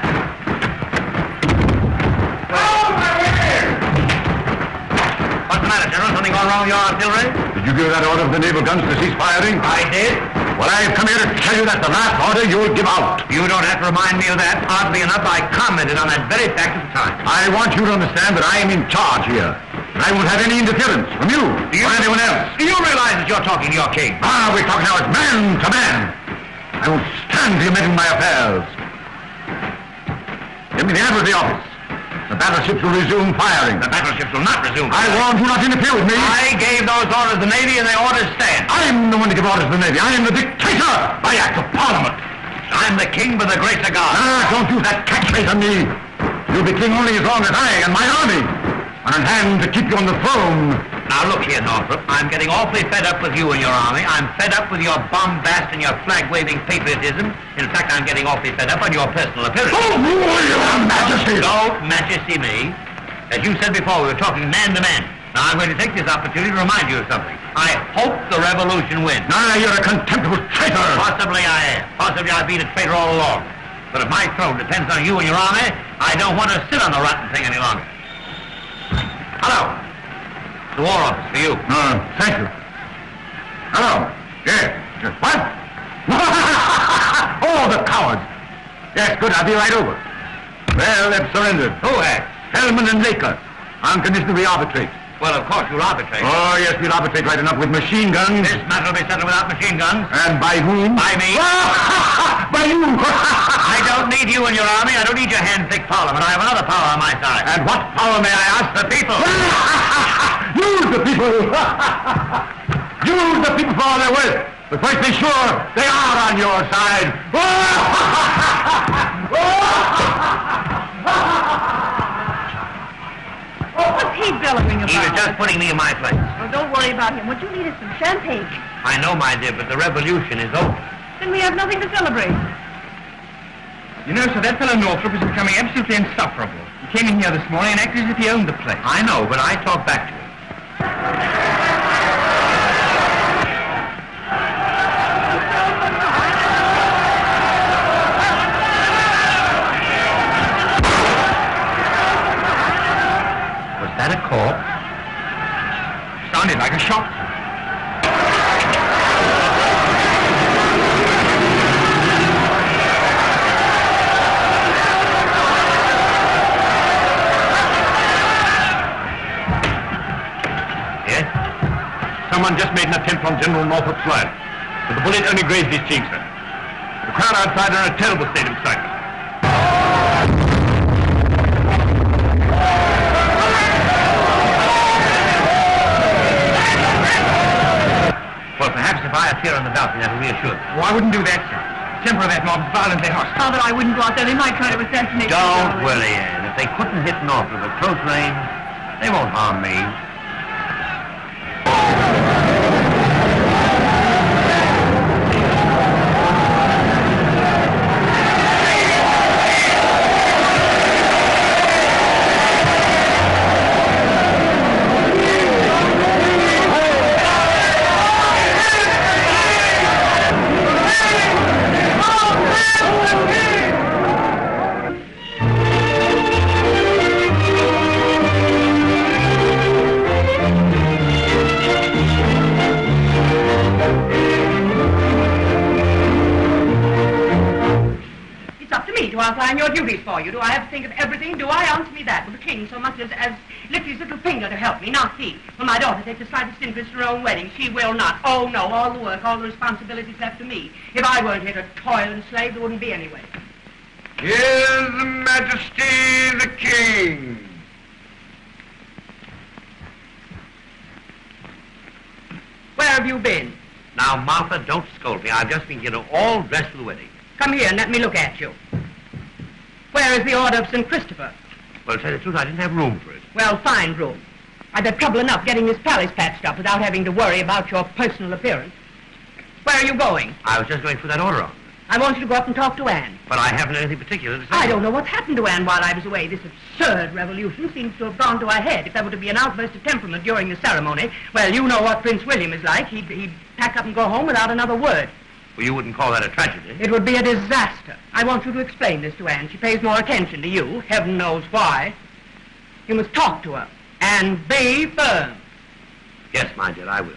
The matter, General? Something gone wrong with your artillery? Did you give that order of the naval guns to cease firing? I did. Well, I've come here to tell you that's the last order you'll give out. You don't have to remind me of that. Oddly enough, I commented on that very fact at the time. I want you to understand that I am in charge here. And I won't have any interference from you, you or anyone else. Do you realize that you're talking to your king? Ah, we're talking now as man to man. I won't stand for you meddling in my affairs. Give me the admiralty office. The battleships will resume firing. The battleships will not resume. I warned you not to interfere with me. I gave those orders to the Navy, and the orders stand. I'm the one to give orders to the Navy. I am the dictator by act of Parliament. I'm the king by the grace of God. Ah, don't use that catchphrase on me. You'll be king only as long as I and my army in hand to keep you on the throne. Now, look here, Northrop. I'm getting awfully fed up with you and your army. I'm fed up with your bombast and your flag-waving patriotism. In fact, I'm getting awfully fed up on your personal appearance. Oh, your majesty! Don't majesty me. As you said before, we were talking man to man. Now, I'm going to take this opportunity to remind you of something. I hope the revolution wins. Ah, you're a contemptible traitor. Possibly I am. Possibly I've been a traitor all along. But if my throne depends on you and your army, I don't want to sit on the rotten thing any longer. Hello. The War Office for you. Uh, thank you. Hello. Yes. Yes. What? *laughs* oh, the cowards. Yes, good. I'll be right over. Well, they've surrendered. Who has? Fellman and Laker. On condition we arbitrate. Well, of course, you'll arbitrate. Oh, yes, we'll arbitrate right enough with machine guns. This matter will be settled without machine guns. And by whom? By me. *laughs* by you. *laughs* I don't need you and your army. I don't need your hand-picked parliament. I have another power on my side. And what power, may I ask? The people. *laughs* Use the people! Use the people for all they're worth. But first be sure they are on your side. What's he bellowing about? He was just putting me in my place. Well, don't worry about him. What you need is some champagne. I know, my dear, but the revolution is over. Then we have nothing to celebrate. You know, sir, that fellow Northrop is becoming absolutely insufferable. He came in here this morning and acted as if he owned the place. I know, but I talked back to him. Was that a corpse? Sounded like a shot. Yes? Someone just made an attempt on General Northrop's life. But the bullet only grazed his cheek, sir. The crowd outside are in a terrible state of excitement. Oh, I wouldn't do that, sir. Temper of that mob is violently hostile. Father, I wouldn't go out there. They might try to assassinate me. Don't worry, Anne. If they couldn't hit Northrop at close range, they won't harm me. Up to me to outline your duties for you. Do I have to think of everything? Do I? Answer me that. Will the king so much as, as lift his little finger to help me? Not he. Will my daughter take the slightest interest in her own wedding? She will not. Oh, no. All the work, all the responsibilities left to me. If I weren't here to toil and slave, there wouldn't be any way. His Majesty the King. Where have you been? Now, Martha, don't scold me. I've just been getting all dressed for the wedding. Come here and let me look at you. Where is the Order of St. Christopher? Well, to tell you the truth, I didn't have room for it. Well, find room. I've had trouble enough getting this palace patched up without having to worry about your personal appearance. Where are you going? I was just going for that order on. I want you to go up and talk to Anne. But I haven't anything particular to say. I don't know what's happened to Anne while I was away. This absurd revolution seems to have gone to her head. If there were to be an outburst of temperament during the ceremony, well, you know what Prince William is like. He'd, he'd pack up and go home without another word. Well, you wouldn't call that a tragedy. It would be a disaster. I want you to explain this to Anne. She pays more attention to you. Heaven knows why. You must talk to her and be firm. Yes, my dear, I will.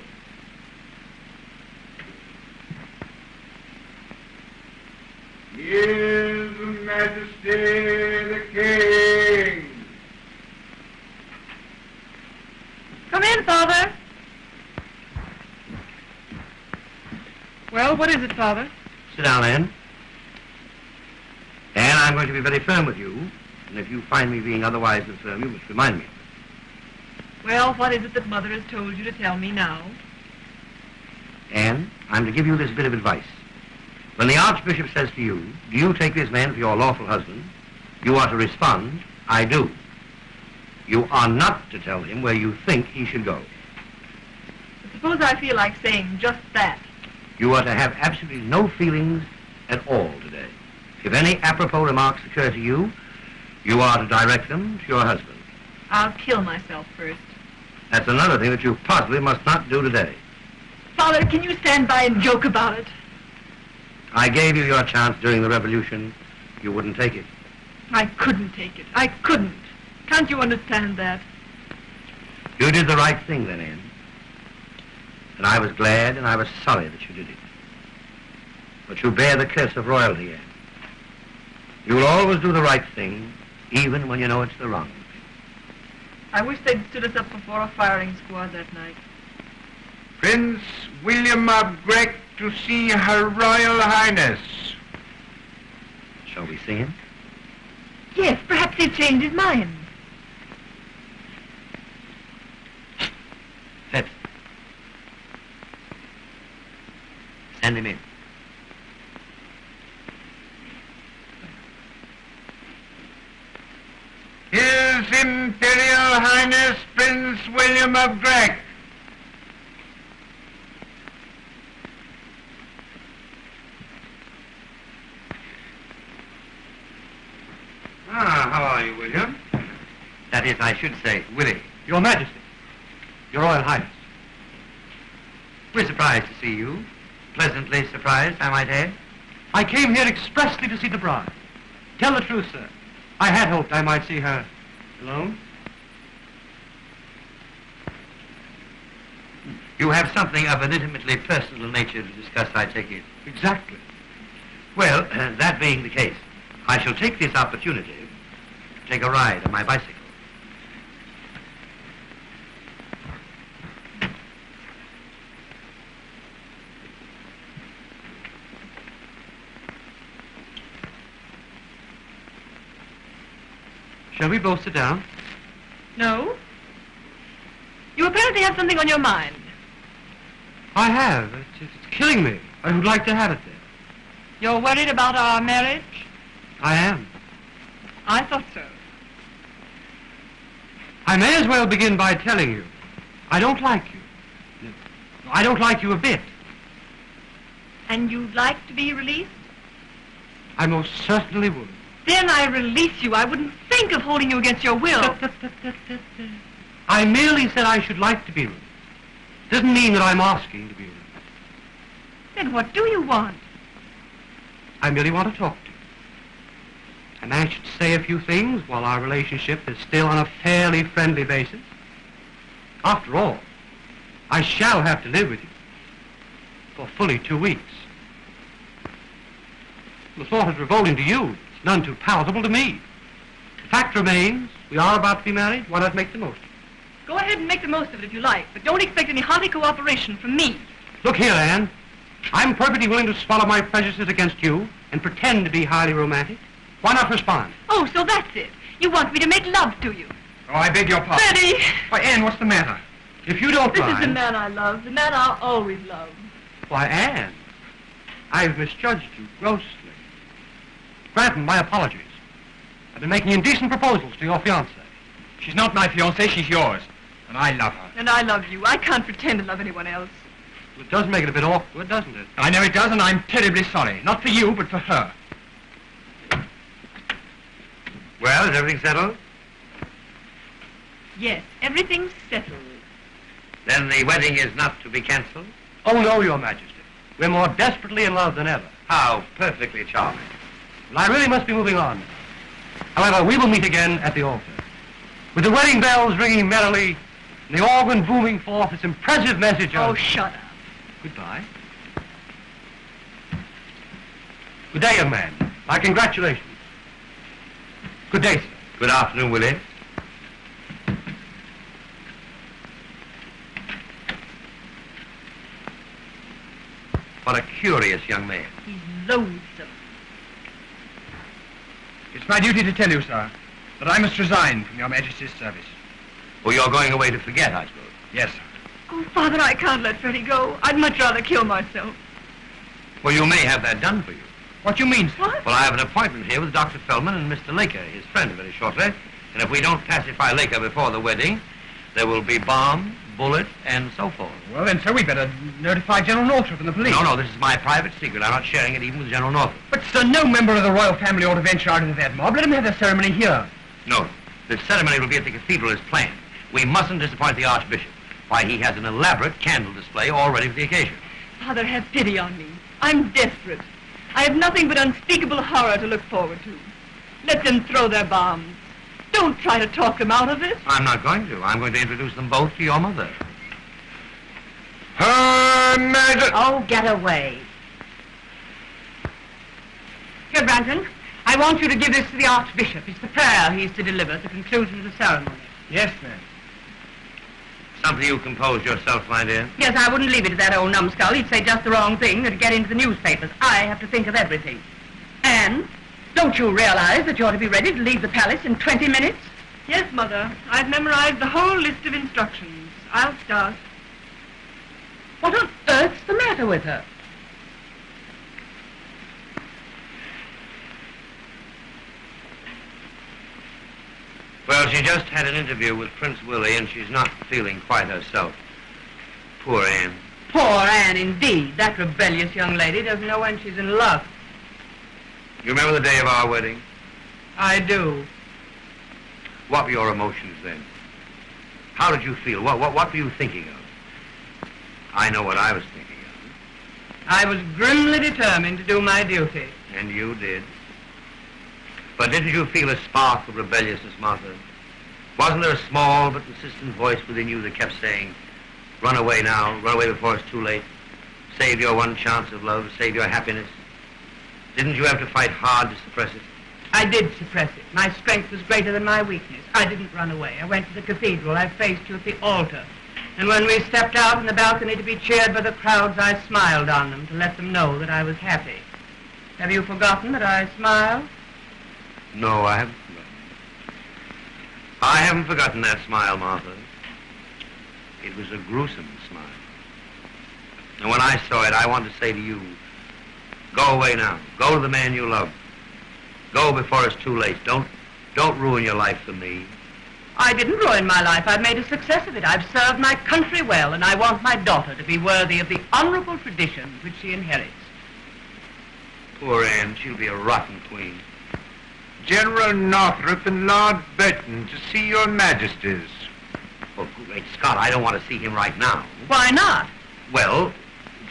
His Majesty the King. Come in, Father. Well, what is it, Father? Sit down, Anne. Anne, I'm going to be very firm with you. And if you find me being otherwise than firm, you must remind me. Well, what is it that Mother has told you to tell me now? Anne, I'm to give you this bit of advice. When the Archbishop says to you, do you take this man for your lawful husband? You are to respond, I do. You are not to tell him where you think he should go. But suppose I feel like saying just that. You are to have absolutely no feelings at all today. If any apropos remarks occur to you, you are to direct them to your husband. I'll kill myself first. That's another thing that you possibly must not do today. Father, can you stand by and joke about it? I gave you your chance during the revolution. You wouldn't take it. I couldn't take it. I couldn't. Can't you understand that? You did the right thing then, Anne. And I was glad and I was sorry that you did it. But you bear the curse of royalty, Anne. You'll always do the right thing, even when you know it's the wrong thing. I wish they'd stood us up before a firing squad that night. Prince William of Grec to see Her Royal Highness. Shall we see him? Yes, perhaps he'd changed his mind. Send him in. His Imperial Highness Prince William of Grec. Ah, how are you, William? That is, I should say, Willie. Your Majesty. Your Royal Highness. We're surprised to see you. Pleasantly surprised, I might add. I came here expressly to see the bride. Tell the truth, sir. I had hoped I might see her alone. You have something of an intimately personal nature to discuss, I take it. Exactly. Well, uh, *clears throat* that being the case, I shall take this opportunity to take a ride on my bicycle. Shall we both sit down? No? You apparently have something on your mind. I have. It's, it's killing me. I would like to have it there. You're worried about our marriage? I am. I thought so. I may as well begin by telling you, I don't like you. I don't like you a bit. And you'd like to be released? I most certainly would. Then I release you. I wouldn't think of holding you against your will. I merely said I should like to be released. Doesn't mean that I'm asking to be released. Then what do you want? I merely want to talk to you. And I should say a few things while our relationship is still on a fairly friendly basis. After all, I shall have to live with you for fully two weeks. The thought is revolting to you. None too palatable to me. The fact remains, we are about to be married. Why not make the most of it? Go ahead and make the most of it if you like, but don't expect any hearty cooperation from me. Look here, Anne. I'm perfectly willing to swallow my prejudices against you and pretend to be highly romantic. Why not respond? Oh, so that's it. You want me to make love to you. Oh, I beg your pardon. Betty! Why, Anne, what's the matter? If you don't This is the man I love, the man I'll always love. Why, Anne, I've misjudged you grossly. Granton, my apologies. I've been making indecent proposals to your fiancée. She's not my fiancée, she's yours. And I love her. And I love you. I can't pretend to love anyone else. Well, It does make it a bit awkward, doesn't it? I know it does, and I'm terribly sorry. Not for you, but for her. Well, is everything settled? Yes, everything's settled. Then the wedding is not to be cancelled? Oh, no, Your Majesty. We're more desperately in love than ever. How perfectly charming. Well, I really must be moving on. However, we will meet again at the altar. With the wedding bells ringing merrily and the organ booming forth its impressive message of... Oh, shut up. Goodbye. Good day, young man. My congratulations. Good day, sir. Good afternoon, Willie. What a curious young man. He's loathsome. It's my duty to tell you, sir, that I must resign from your Majesty's service. Well, you're going away to forget, I suppose. Yes, sir. Oh, Father, I can't let Freddie go. I'd much rather kill myself. Well, you may have that done for you. What do you mean, sir? What? Well, I have an appointment here with Dr. Fellman and Mr. Laker, his friend, very shortly. And if we don't pacify Laker before the wedding, there will be bomb, bullet, and so forth. Well, then, sir, we better notify General Northrop and the police. No, no, this is my private secret. I'm not sharing it even with General Northrop. But, sir, no member of the royal family ought to venture out into that mob. Let him have the ceremony here. No, the ceremony will be at the cathedral as planned. We mustn't disappoint the Archbishop. Why, he has an elaborate candle display all ready for the occasion. Father, have pity on me. I'm desperate. I have nothing but unspeakable horror to look forward to. Let them throw their bombs. Don't try to talk him out of it. I'm not going to. I'm going to introduce them both to your mother. Her Majesty... Oh, get away. Here, Granton, I want you to give this to the Archbishop. It's the prayer he's to deliver at the conclusion of the ceremony. Yes, ma'am. Something you composed yourself, my dear. Yes, I wouldn't leave it to that old numbskull. He'd say just the wrong thing. It'd get into the newspapers. I have to think of everything. And don't you realize that you're to be ready to leave the palace in 20 minutes? Yes, Mother. I've memorized the whole list of instructions. I'll start. What on earth's the matter with her? Well, she just had an interview with Prince Willie, and she's not feeling quite herself. Poor Anne. Poor Anne, indeed. That rebellious young lady doesn't know when she's in love. You remember the day of our wedding? I do. What were your emotions then? How did you feel? What, what, what were you thinking of? I know what I was thinking of. I was grimly determined to do my duty. And you did. But didn't you feel a spark of rebelliousness, Martha? Wasn't there a small but insistent voice within you that kept saying, run away now, run away before it's too late, save your one chance of love, save your happiness? Didn't you have to fight hard to suppress it? I did suppress it. My strength was greater than my weakness. I didn't run away. I went to the cathedral. I faced you at the altar. And when we stepped out on the balcony to be cheered by the crowds, I smiled on them to let them know that I was happy. Have you forgotten that I smiled? No, I haven't forgotten. I haven't forgotten that smile, Martha. It was a gruesome smile. And when I saw it, I wanted to say to you, go away now. Go to the man you love. Go before it's too late. Don't, don't ruin your life for me. I didn't ruin my life. I've made a success of it. I've served my country well, and I want my daughter to be worthy of the honorable tradition which she inherits. Poor Anne, she'll be a rotten queen. General Northrop and Lord Burton to see your majesties. Oh, great Scott, I don't want to see him right now. Why not? Well,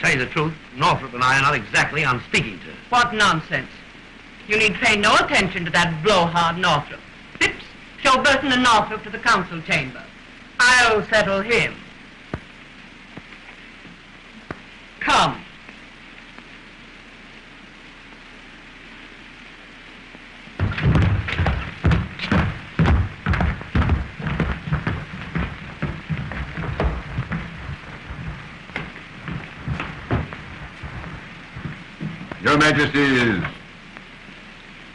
tell you the truth, Northrop and I are not exactly on speaking terms. What nonsense. You need pay no attention to that blowhard Northrop. Phipps, show Burton and Northrop to the council chamber. I'll settle him. Come. Your Majesties.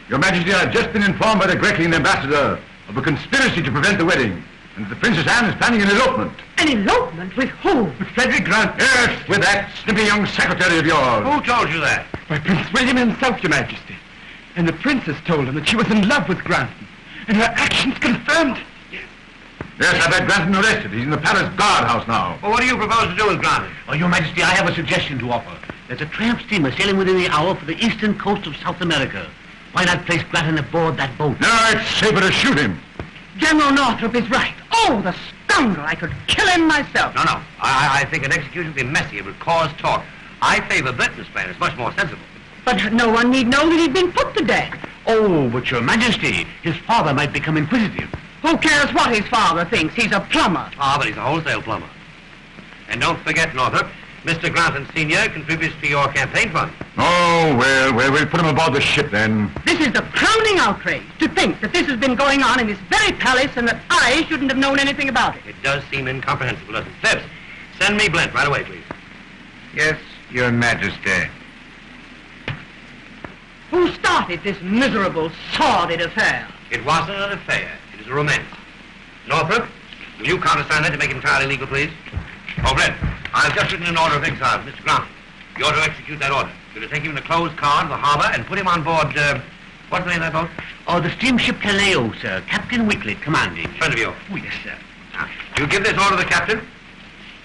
Your Majesty, I have just been informed by the Greckian ambassador of a conspiracy to prevent the wedding, and that the Princess Anne is planning an elopement. An elopement with whom? With Frederick Grant? Yes, with that snippy young secretary of yours. Who told you that? By Prince William himself, Your Majesty. And the princess told him that she was in love with Granton. And her actions confirmed. It. Yes, I've had Granton arrested. He's in the palace guardhouse now. Well, what do you propose to do with Granton? Oh, Your Majesty, I have a suggestion to offer. There's a tramp steamer sailing within the hour for the eastern coast of South America. Why not place Granton aboard that boat? No, it's safer to shoot him. General Northrop is right. Oh, the scoundrel! I could kill him myself. No, no. I, I think an execution would be messy. It would cause talk. I favor Burton's plan. It's much more sensible. But no one need know that he'd been put to death. Oh, but Your Majesty, his father might become inquisitive. Who cares what his father thinks? He's a plumber. Ah, but he's a wholesale plumber. And don't forget, Northrop, Mr. Granton Sr. contributes to your campaign fund. Oh, well, well, we'll put him aboard the ship then. This is the crowning outrage to think that this has been going on in this very palace and that I shouldn't have known anything about it. It does seem incomprehensible, doesn't it? Phipps, send me Blent right away, please. Yes, your majesty. Who started this miserable, sordid affair? It wasn't an affair. It is a romance. Northrop, will you countersign that to make it entirely legal, please? Oh, Blent, I've just written an order of exile for Mr. Grant. You're to execute that order. You're to take him in a closed car to the harbor and put him on board, uh, what's the name of that boat? Oh, the steamship Caleo, sir. Captain Wicklet commanding. Friend of yours. Oh, yes, sir. Now, you give this order to the captain,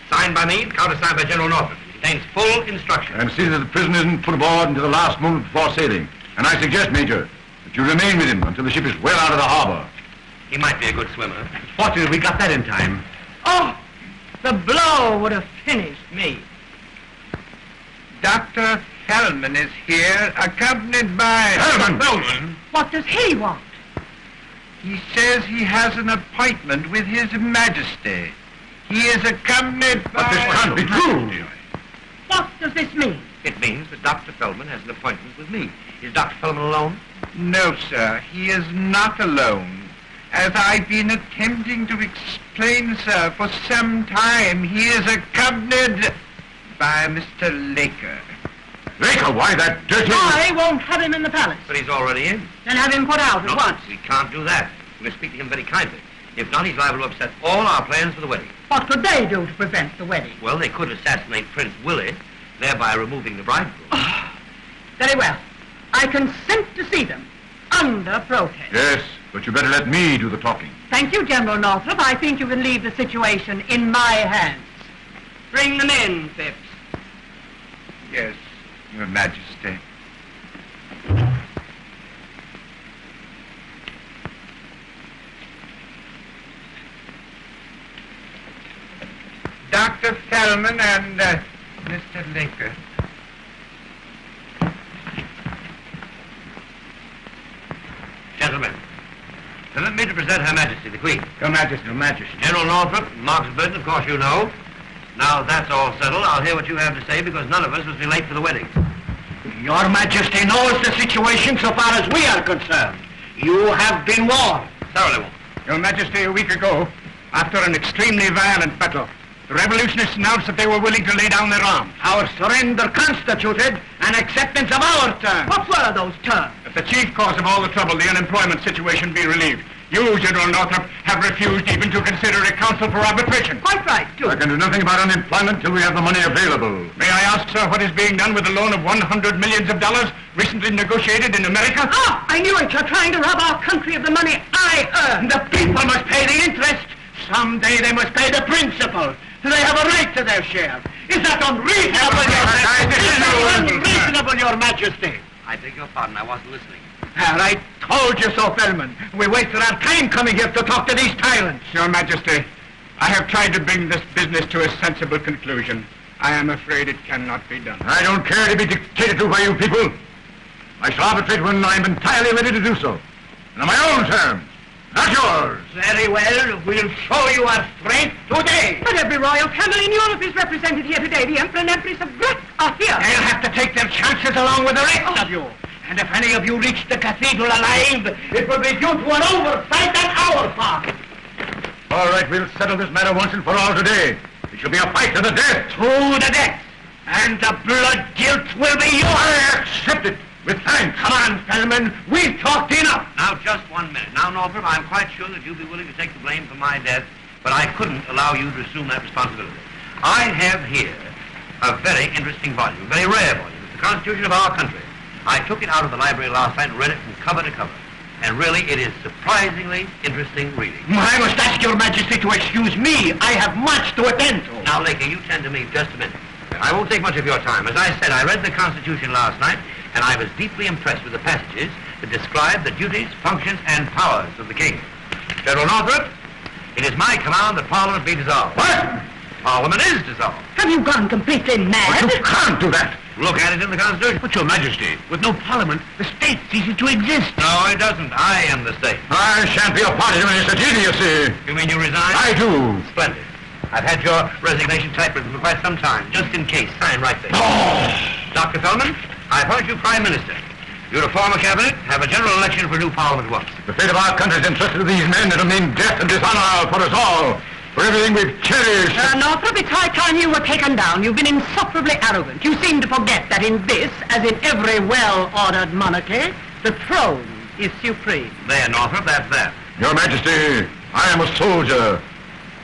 signed by me, countersigned by General Northrop. It contains full instructions. And see that the prisoner isn't put aboard until the last moment before sailing. And I suggest, Major, that you remain with him until the ship is well out of the harbor. He might be a good swimmer. Fortunately, we got that in time. Oh, the blow would have finished me. Dr. Fellman is here, accompanied by... Fellman! Fellman! What does he want? He says he has an appointment with His Majesty. He is accompanied by... But this can't be true. What does this mean? It means that Dr. Fellman has an appointment with me. Is Dr. Fellman alone? No, sir, he is not alone. As I've been attempting to explain, sir, for some time, he is accompanied by Mr. Laker. Laker, why that dirty... I won't have him in the palace. But he's already in. Then have him put out No, at once. we can't do that. We must speak to him very kindly. If not, he's liable to upset all our plans for the wedding. What could they do to prevent the wedding? Well, they could assassinate Prince Willie, thereby removing the bridegroom. Ah, very well. I consent to see them under protest. Yes, but you better let me do the talking. Thank you, General Northrop. I think you can leave the situation in my hands. Bring them in, Phipps. Yes, Your Majesty. Dr. Fellman and uh, Mr. Laker. Gentlemen, permit me to present Her Majesty, the Queen. Your Majesty, Your Majesty. General Northrop, Marks Burton, of course you know. Now that's all settled, I'll hear what you have to say because none of us must be late for the wedding. Your Majesty knows the situation so far as we are concerned. You have been warned. Thoroughly warned. Your Majesty, a week ago, after an extremely violent battle, revolutionists announced that they were willing to lay down their arms. Our surrender constituted an acceptance of our terms. What were those terms? That the chief cause of all the trouble, the unemployment situation, be relieved. You, General Northrop, have refused even to consider a council for arbitration. Quite right, too. I can do nothing about unemployment till we have the money available. May I ask, sir, what is being done with the loan of 100 millions of dollars recently negotiated in America? Ah, I knew it. You're trying to rob our country of the money I earned. The people must pay the interest. Someday they must pay the principal. They have a right to their share. Is that unreasonable, Your Majesty? Is that unreasonable, Your Majesty? I beg your pardon, I wasn't listening. And I told you so, Fellman. We wasted our time coming here to talk to these tyrants. Your Majesty, I have tried to bring this business to a sensible conclusion. I am afraid it cannot be done. I don't care to be dictated to by you people. I shall arbitrate when I'm entirely ready to do so. And on my own terms, not yours. Very well. We'll show you our strength today. But every royal family in Europe is represented here today. The Emperor and Empress of Grec are here. They'll have to take their chances along with the rest of you. And if any of you reach the cathedral alive, it will be due to an oversight on our part. All right, we'll settle this matter once and for all today. It shall be a fight to the death. To the death. And the blood guilt will be yours. I accept it with thanks. Come on, Fellman. We've talked enough. Now, just one minute. Now, Northrop, I'm quite sure that you'd be willing to take the blame for my death, but I couldn't allow you to assume that responsibility. I have here a very interesting volume, a very rare volume. It's the Constitution of our country. I took it out of the library last night and read it from cover to cover. And really, it is surprisingly interesting reading. I must ask your majesty to excuse me. I have much to attend to. Now, Laker, you tend to me just a minute. I won't take much of your time. As I said, I read the Constitution last night, and I was deeply impressed with the passages that describe the duties, functions, and powers of the king. General Northrop, it is my command that Parliament be dissolved. What? Parliament is dissolved. Have you gone completely mad? You can't do that. Look at it in the Constitution. But, your majesty, with no parliament, the state ceases to exist. No, it doesn't. I am the state. I shan't be a party to any such idiocy. You mean you resign? I do. Splendid. I've had your resignation typewritten for quite some time, just in case. Sign right there. Oh. Dr. Fellman, I appoint you Prime Minister. You to form a cabinet, have a general election for a new parliament at once. The fate of our country is entrusted to these men. It'll mean death and dishonor for us all. For everything we've cherished. Uh, Northrop, it's high time you were taken down. You've been insufferably arrogant. You seem to forget that in this, as in every well-ordered monarchy, the throne is supreme. There, Northrop, that's that. Your Majesty, I am a soldier.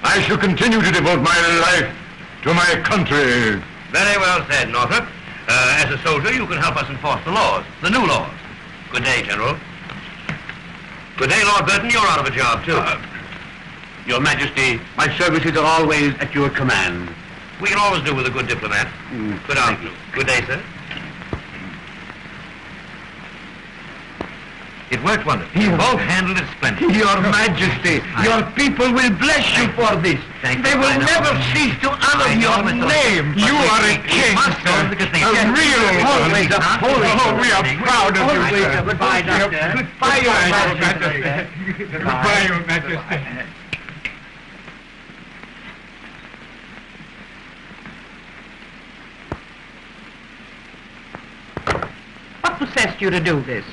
I shall continue to devote my life to my country. Very well said, Northrop. Uh, as a soldier, you can help us enforce the laws, the new laws. Good day, General. Good day, Lord Burton. You're out of a job, too. Your majesty, my services are always at your command. we can always do with a good diplomat. Good afternoon. Good day, sir. It worked wonderfully. You both handled it splendidly. Your majesty, your people will bless you for this. Thank They you. will never cease to honor I your name. You are a king, sir. A real a holy oh, oh, we are proud of you, sir. Goodbye, Doctor. Goodbye, your majesty. Goodbye, Your Majesty. What possessed you to do this?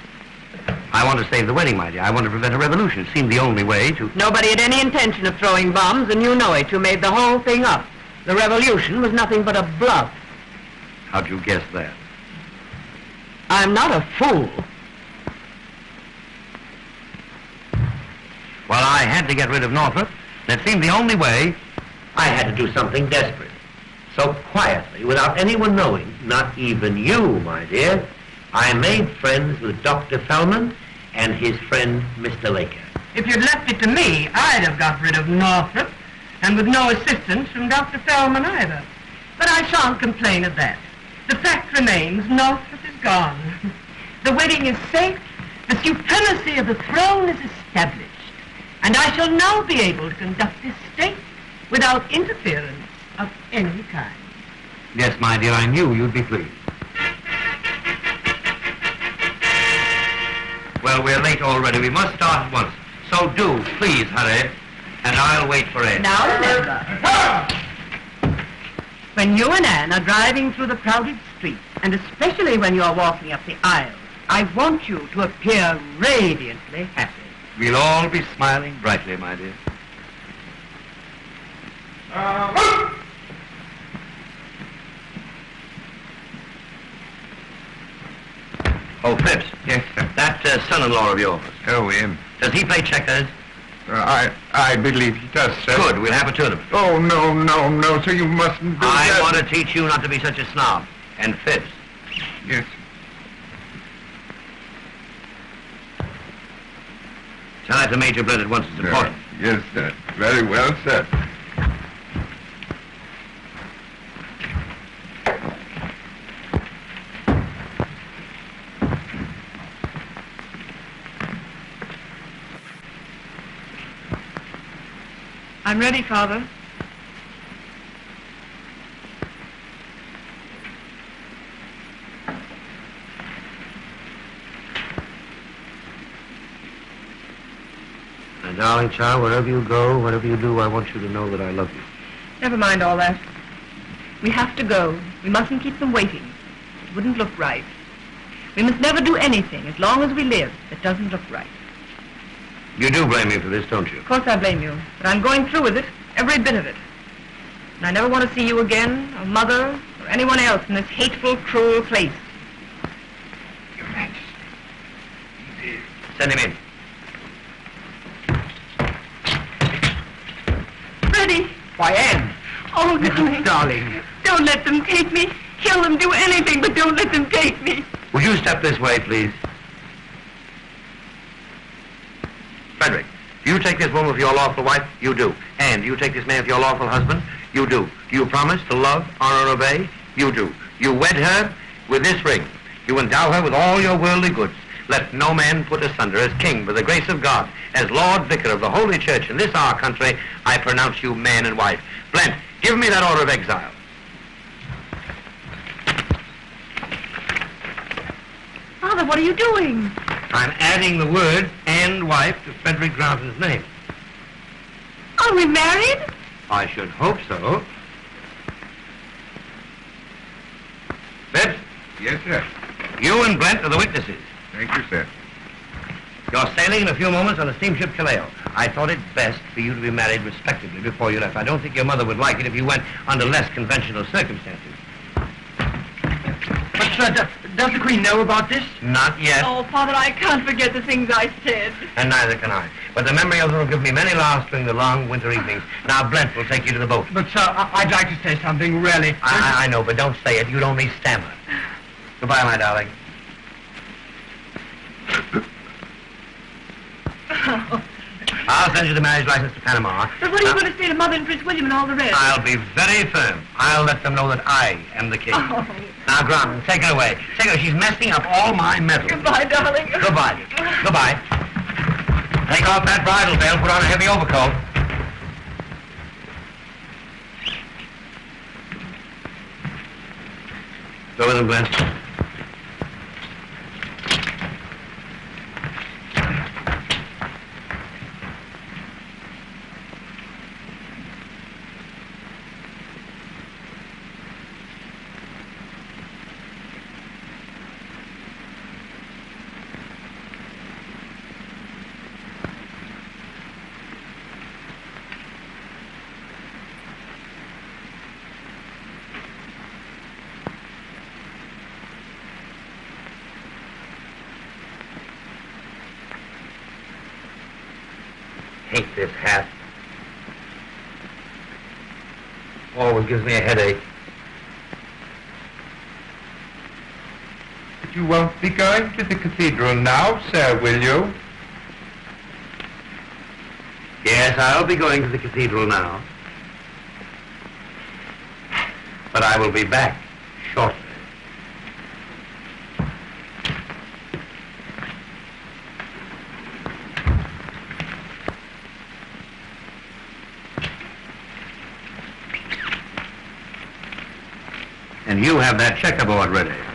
I want to save the wedding, my dear. I want to prevent a revolution. It seemed the only way to... Nobody had any intention of throwing bombs, and you know it. You made the whole thing up. The revolution was nothing but a bluff. How'd you guess that? I'm not a fool. Well, I had to get rid of Northrop. and It seemed the only way. I had to do something desperate. So quietly, without anyone knowing, not even you, my dear, I made friends with Dr. Fellman and his friend, Mr. Laker. If you'd left it to me, I'd have got rid of Northrop, and with no assistance from Dr. Fellman either. But I shan't complain of that. The fact remains, Northrop is gone. The wedding is safe, the supremacy of the throne is established, and I shall now be able to conduct this state without interference of any kind. Yes, my dear, I knew you'd be pleased. Well, we're late already. We must start at once. So do, please, hurry. And I'll wait for Ed. Now remember, when you and Anne are driving through the crowded streets, and especially when you're walking up the aisle, I want you to appear radiantly happy. We'll all be smiling brightly, my dear. Oh, Phipps. Yes, sir. That uh, son-in-law of yours, Oh, him. does he play checkers? Uh, I, I believe he does, sir. Good, we'll have a tournament. Oh, no, no, no, sir, you mustn't do I that. want to teach you not to be such a snob. And Phipps, Yes, tell that to Major Blent at once. It's important. Yes, sir. Very well, sir. I'm ready, Father. My darling child, wherever you go, whatever you do, I want you to know that I love you. Never mind all that. We have to go. We mustn't keep them waiting. It wouldn't look right. We must never do anything, as long as we live, that doesn't look right. You do blame me for this, don't you? Of course I blame you, but I'm going through with it, every bit of it. And I never want to see you again, or Mother, or anyone else in this hateful, cruel place. Your Majesty. Send him in. Freddie! Why, Anne. Oh, darling. Darling. Don't let them take me. Kill them, do anything, but don't let them take me. Would you step this way, please? Frederick, do you take this woman for your lawful wife? You do. And you take this man for your lawful husband? You do. Do you promise to love, honor, and obey? You do. You wed her with this ring. You endow her with all your worldly goods. Let no man put asunder as king by the grace of God. As Lord Vicar of the Holy Church in this our country, I pronounce you man and wife. Blent, give me that order of exile. Father, what are you doing? I'm adding the word and wife to Frederick Granton's name. Are we married? I should hope so. Phipps, Yes, sir. you and Blent are the witnesses. Thank you, sir. You're sailing in a few moments on the steamship Kaleo. I thought it best for you to be married respectably before you left. I don't think your mother would like it if you went under less conventional circumstances. But, sir, does, does the Queen know about this? Not yet, Oh, Father, I can't forget the things I said. and neither can I. But the memory of them will give me many laughs during the long winter evenings. Now, Blent will take you to the boat. But, sir, I- I'd like to say something, really. I, I I know, but don't say it. You'd only stammer. Goodbye, my darling. *laughs* I'll send you the marriage license to Panama. But what are you uh, Now- going to say to Mother and Prince William and all the rest? I'll be very firm. I'll let them know that I am the king. Oh. Now, Granton, take her away. Take her. She's messing up all my medals. Goodbye, darling. Goodbye. Goodbye. Take off that bridal veil. Put on a heavy overcoat. Go with him, Glenn. Hate this hat. Always gives me a headache. But you won't be going to the cathedral now, sir, will you? Yes, I'll be going to the cathedral now. But I will be back shortly. And you have that checkerboard ready.